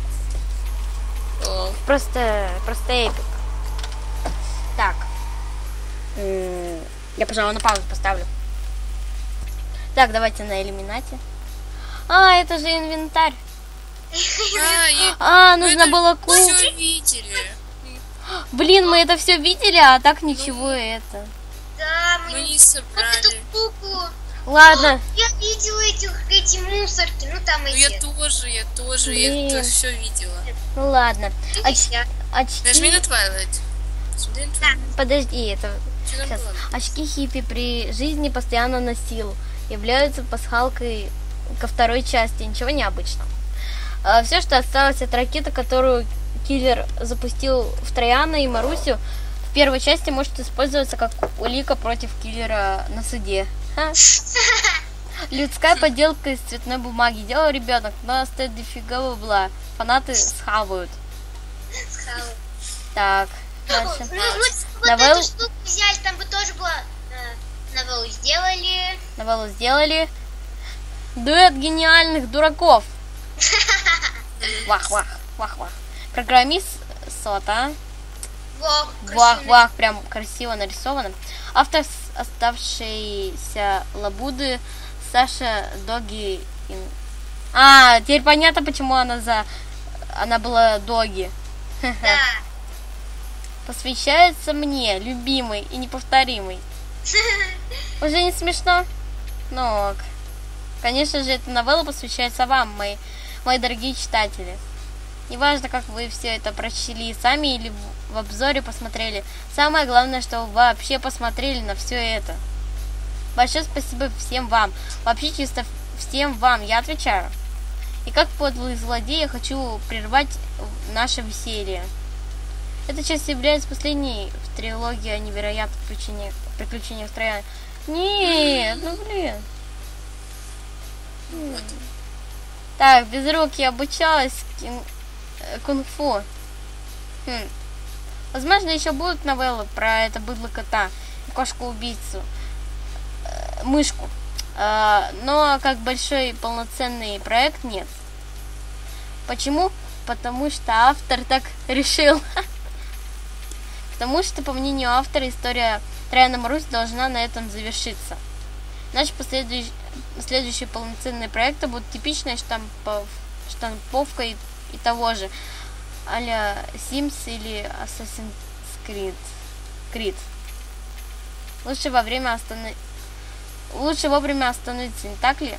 Просто, просто эпик. Так. Я, пожалуй, на паузу поставлю. Так, давайте на иллюминате. А, это же инвентарь. А. А, нужно было ку... всё видели. Блин, мы это все видели, а так ничего это. Да, мы Мы не вот эту собрали. куклу. Ладно, Я видела этих, эти мусорки, ну там Ну эти. я тоже, я тоже, я это все видела. ну ладно. Видишь, Оч- я- Нажми на Очки... Twilight. Подожди, это... Очки хиппи при жизни постоянно носил. Являются пасхалкой ко второй части. Ничего необычного. все, что осталось от ракеты, которую киллер запустил в Трояна и Марусю, в первой части может использоваться как улика против киллера на суде. Ха. Людская поделка из цветной бумаги. Делал ребенок, но стоит дофига бабла. Фанаты схавают. Так, Ну, дальше. ну, вот, эту штуку взяли, там бы тоже было э, новеллу сделали. Новеллу сделали. Дуэт гениальных дураков. Вах, вах, вах, вах. Программист Сота. Вах, Вах, вах, прям красиво нарисовано. Автор оставшейся лабуды Саша Доги. А, теперь понятно, почему она за... Она была Доги. Да. Посвящается мне, любимый и неповторимый. Уже не смешно? Ну ок. Конечно же, эта новелла посвящается вам, мои, мои дорогие читатели. Неважно, как вы все это прочли сами или в- обзоре посмотрели. Самое главное, что вы вообще посмотрели на все это. Большое спасибо всем вам. Вообще чисто всем вам, я отвечаю. И как подлый злодей я хочу прервать наше веселье. Эта часть является последней в трилогии о невероятных приключениях, приключениях Трояна. Нет, ну блин. Так, без рук я обучалась э, кунг-фу. Хм. Возможно, еще будут новеллы про это быдло кота, кошку-убийцу, э, мышку. Э, но как большой полноценный проект нет. Почему? Потому что автор так решил. Потому что, по мнению автора, история Трояна Марусь должна на этом завершиться. Иначе последующие, следующие полноценные проекты будут типичной штампов, штамповкой и того же, а-ля Sims или Assassin's Creed. Creed. Лучше во время останов... Лучше вовремя остановиться, не так ли?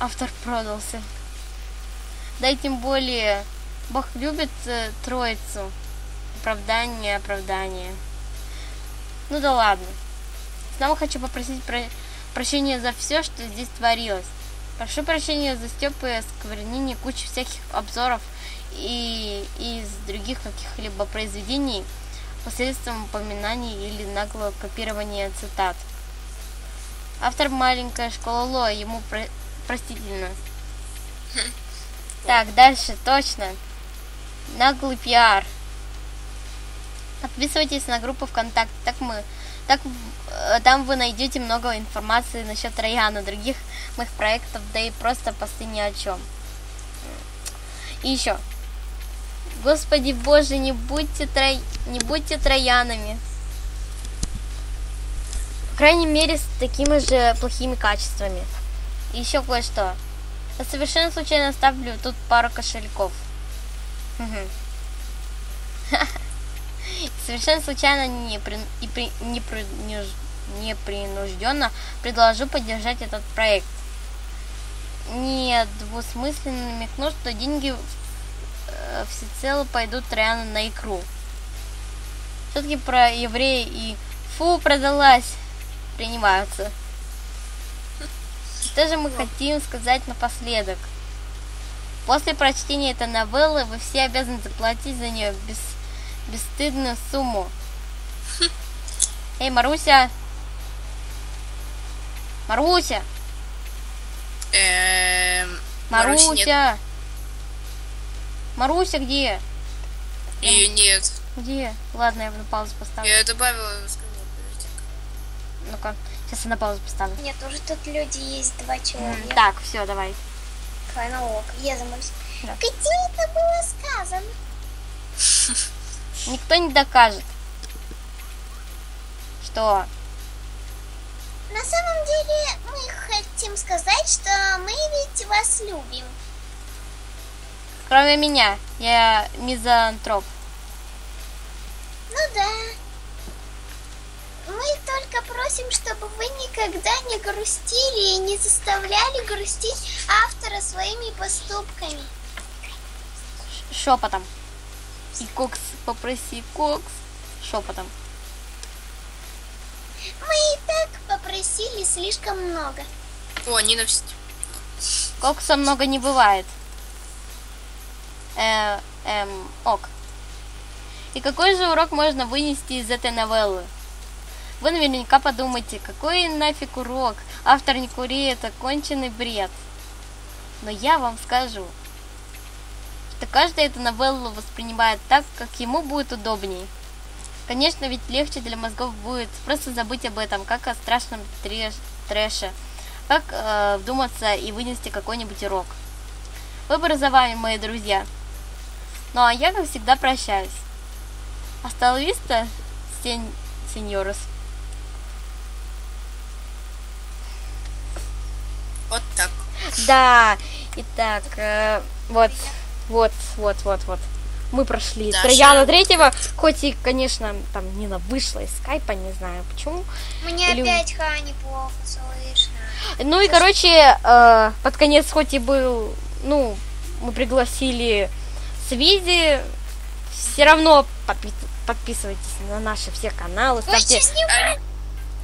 Автор продался. Да и тем более, Бог любит э, троицу. Оправдание, оправдание. Ну да ладно. Снова хочу попросить про- прощения за все, что здесь творилось. Прошу прощения за стёб и осквернение кучи всяких обзоров и из других каких-либо произведений посредством упоминаний или наглого копирования цитат. Автор маленькая школа Ло, ему про- простительно. Так, дальше, точно. Наглый пиар. Подписывайтесь на группу ВКонтакте, так мы, так э, там вы найдете много информации насчет Раяна, других моих проектов, да и просто посты ни о чем. И еще. Господи Боже, не будьте тро... не будьте троянами. По крайней мере, с такими же плохими качествами. И еще кое-что. Я совершенно случайно ставлю тут пару кошельков. Мгм. Совершенно случайно не при- и при- не принуж- непринужденно предложу поддержать этот проект. Не двусмысленно намекну, что деньги э, всецело пойдут реально на икру. Все-таки про еврея и фу продалась принимаются. Что же мы хотим сказать напоследок? После прочтения этой новеллы вы все обязаны заплатить за нее без, бесстыдную сумму. Эй, Маруся! Маруся! Эм. Маруся! Маруся где? Ее нет. Где? Ладно, я на паузу поставлю. Я добавила. Ну-ка, сейчас я на паузу поставлю. Нет, уже тут люди есть, два человека. Так, все, давай. Ок. Я замолюсь. Да. Где это было сказано? Никто не докажет. Что? На самом деле мы хотим сказать, что мы ведь вас любим. Кроме меня, я мизантроп. Ну да. Мы только просим, чтобы вы никогда не грустили и не заставляли грустить автора своими поступками. Шепотом. И кокс, попроси кокс. Шепотом. Мы и так попросили слишком много. О, ненависть. Кокса много не бывает. Э, эм, ок. И какой же урок можно вынести из этой новеллы? Вы наверняка подумаете, какой нафиг урок? Автор не кури, это конченый бред. Но я вам скажу, что каждый эту новеллу воспринимает так, как ему будет удобней. Конечно, ведь легче для мозгов будет просто забыть об этом, как о страшном треш- трэше, как э, вдуматься и вынести какой-нибудь урок. Выбор за вами, мои друзья. Ну а я, как всегда, прощаюсь. Hasta la vista, сень... сеньорос. Вот так. Да, итак, э, вот, вот, вот, вот, вот. Мы прошли Даша. Трояна третьего, хоть и, конечно, там Нина вышла из скайпа, не знаю почему. Мне Или- опять Хани плохо слышно. Ну и, короче, э, под конец, хоть и был, ну, мы пригласили Свизи, все равно подпи- подписывайтесь на наши все каналы, ставьте,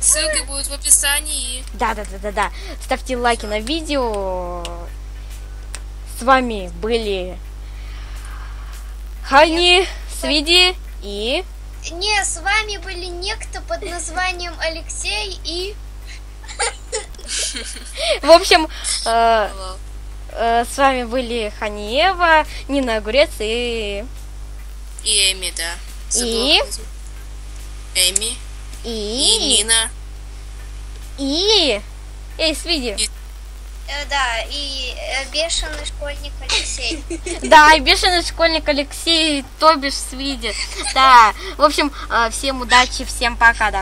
Ссылки будут в описании. да, да, да, да, да, ставьте лайки на видео. С вами были Хани, Свиди и Не, с вами были некто под названием Алексей и... в общем, э, э, с вами были Ханиева, Нина Огурец и И Эми, да. И? Эми. И и Нина. и эй, Свиди. э, да, и э, бешеный школьник Алексей. Да, и бешеный школьник Алексей, то бишь Свиди. Да, в общем, э, всем удачи, всем пока, да.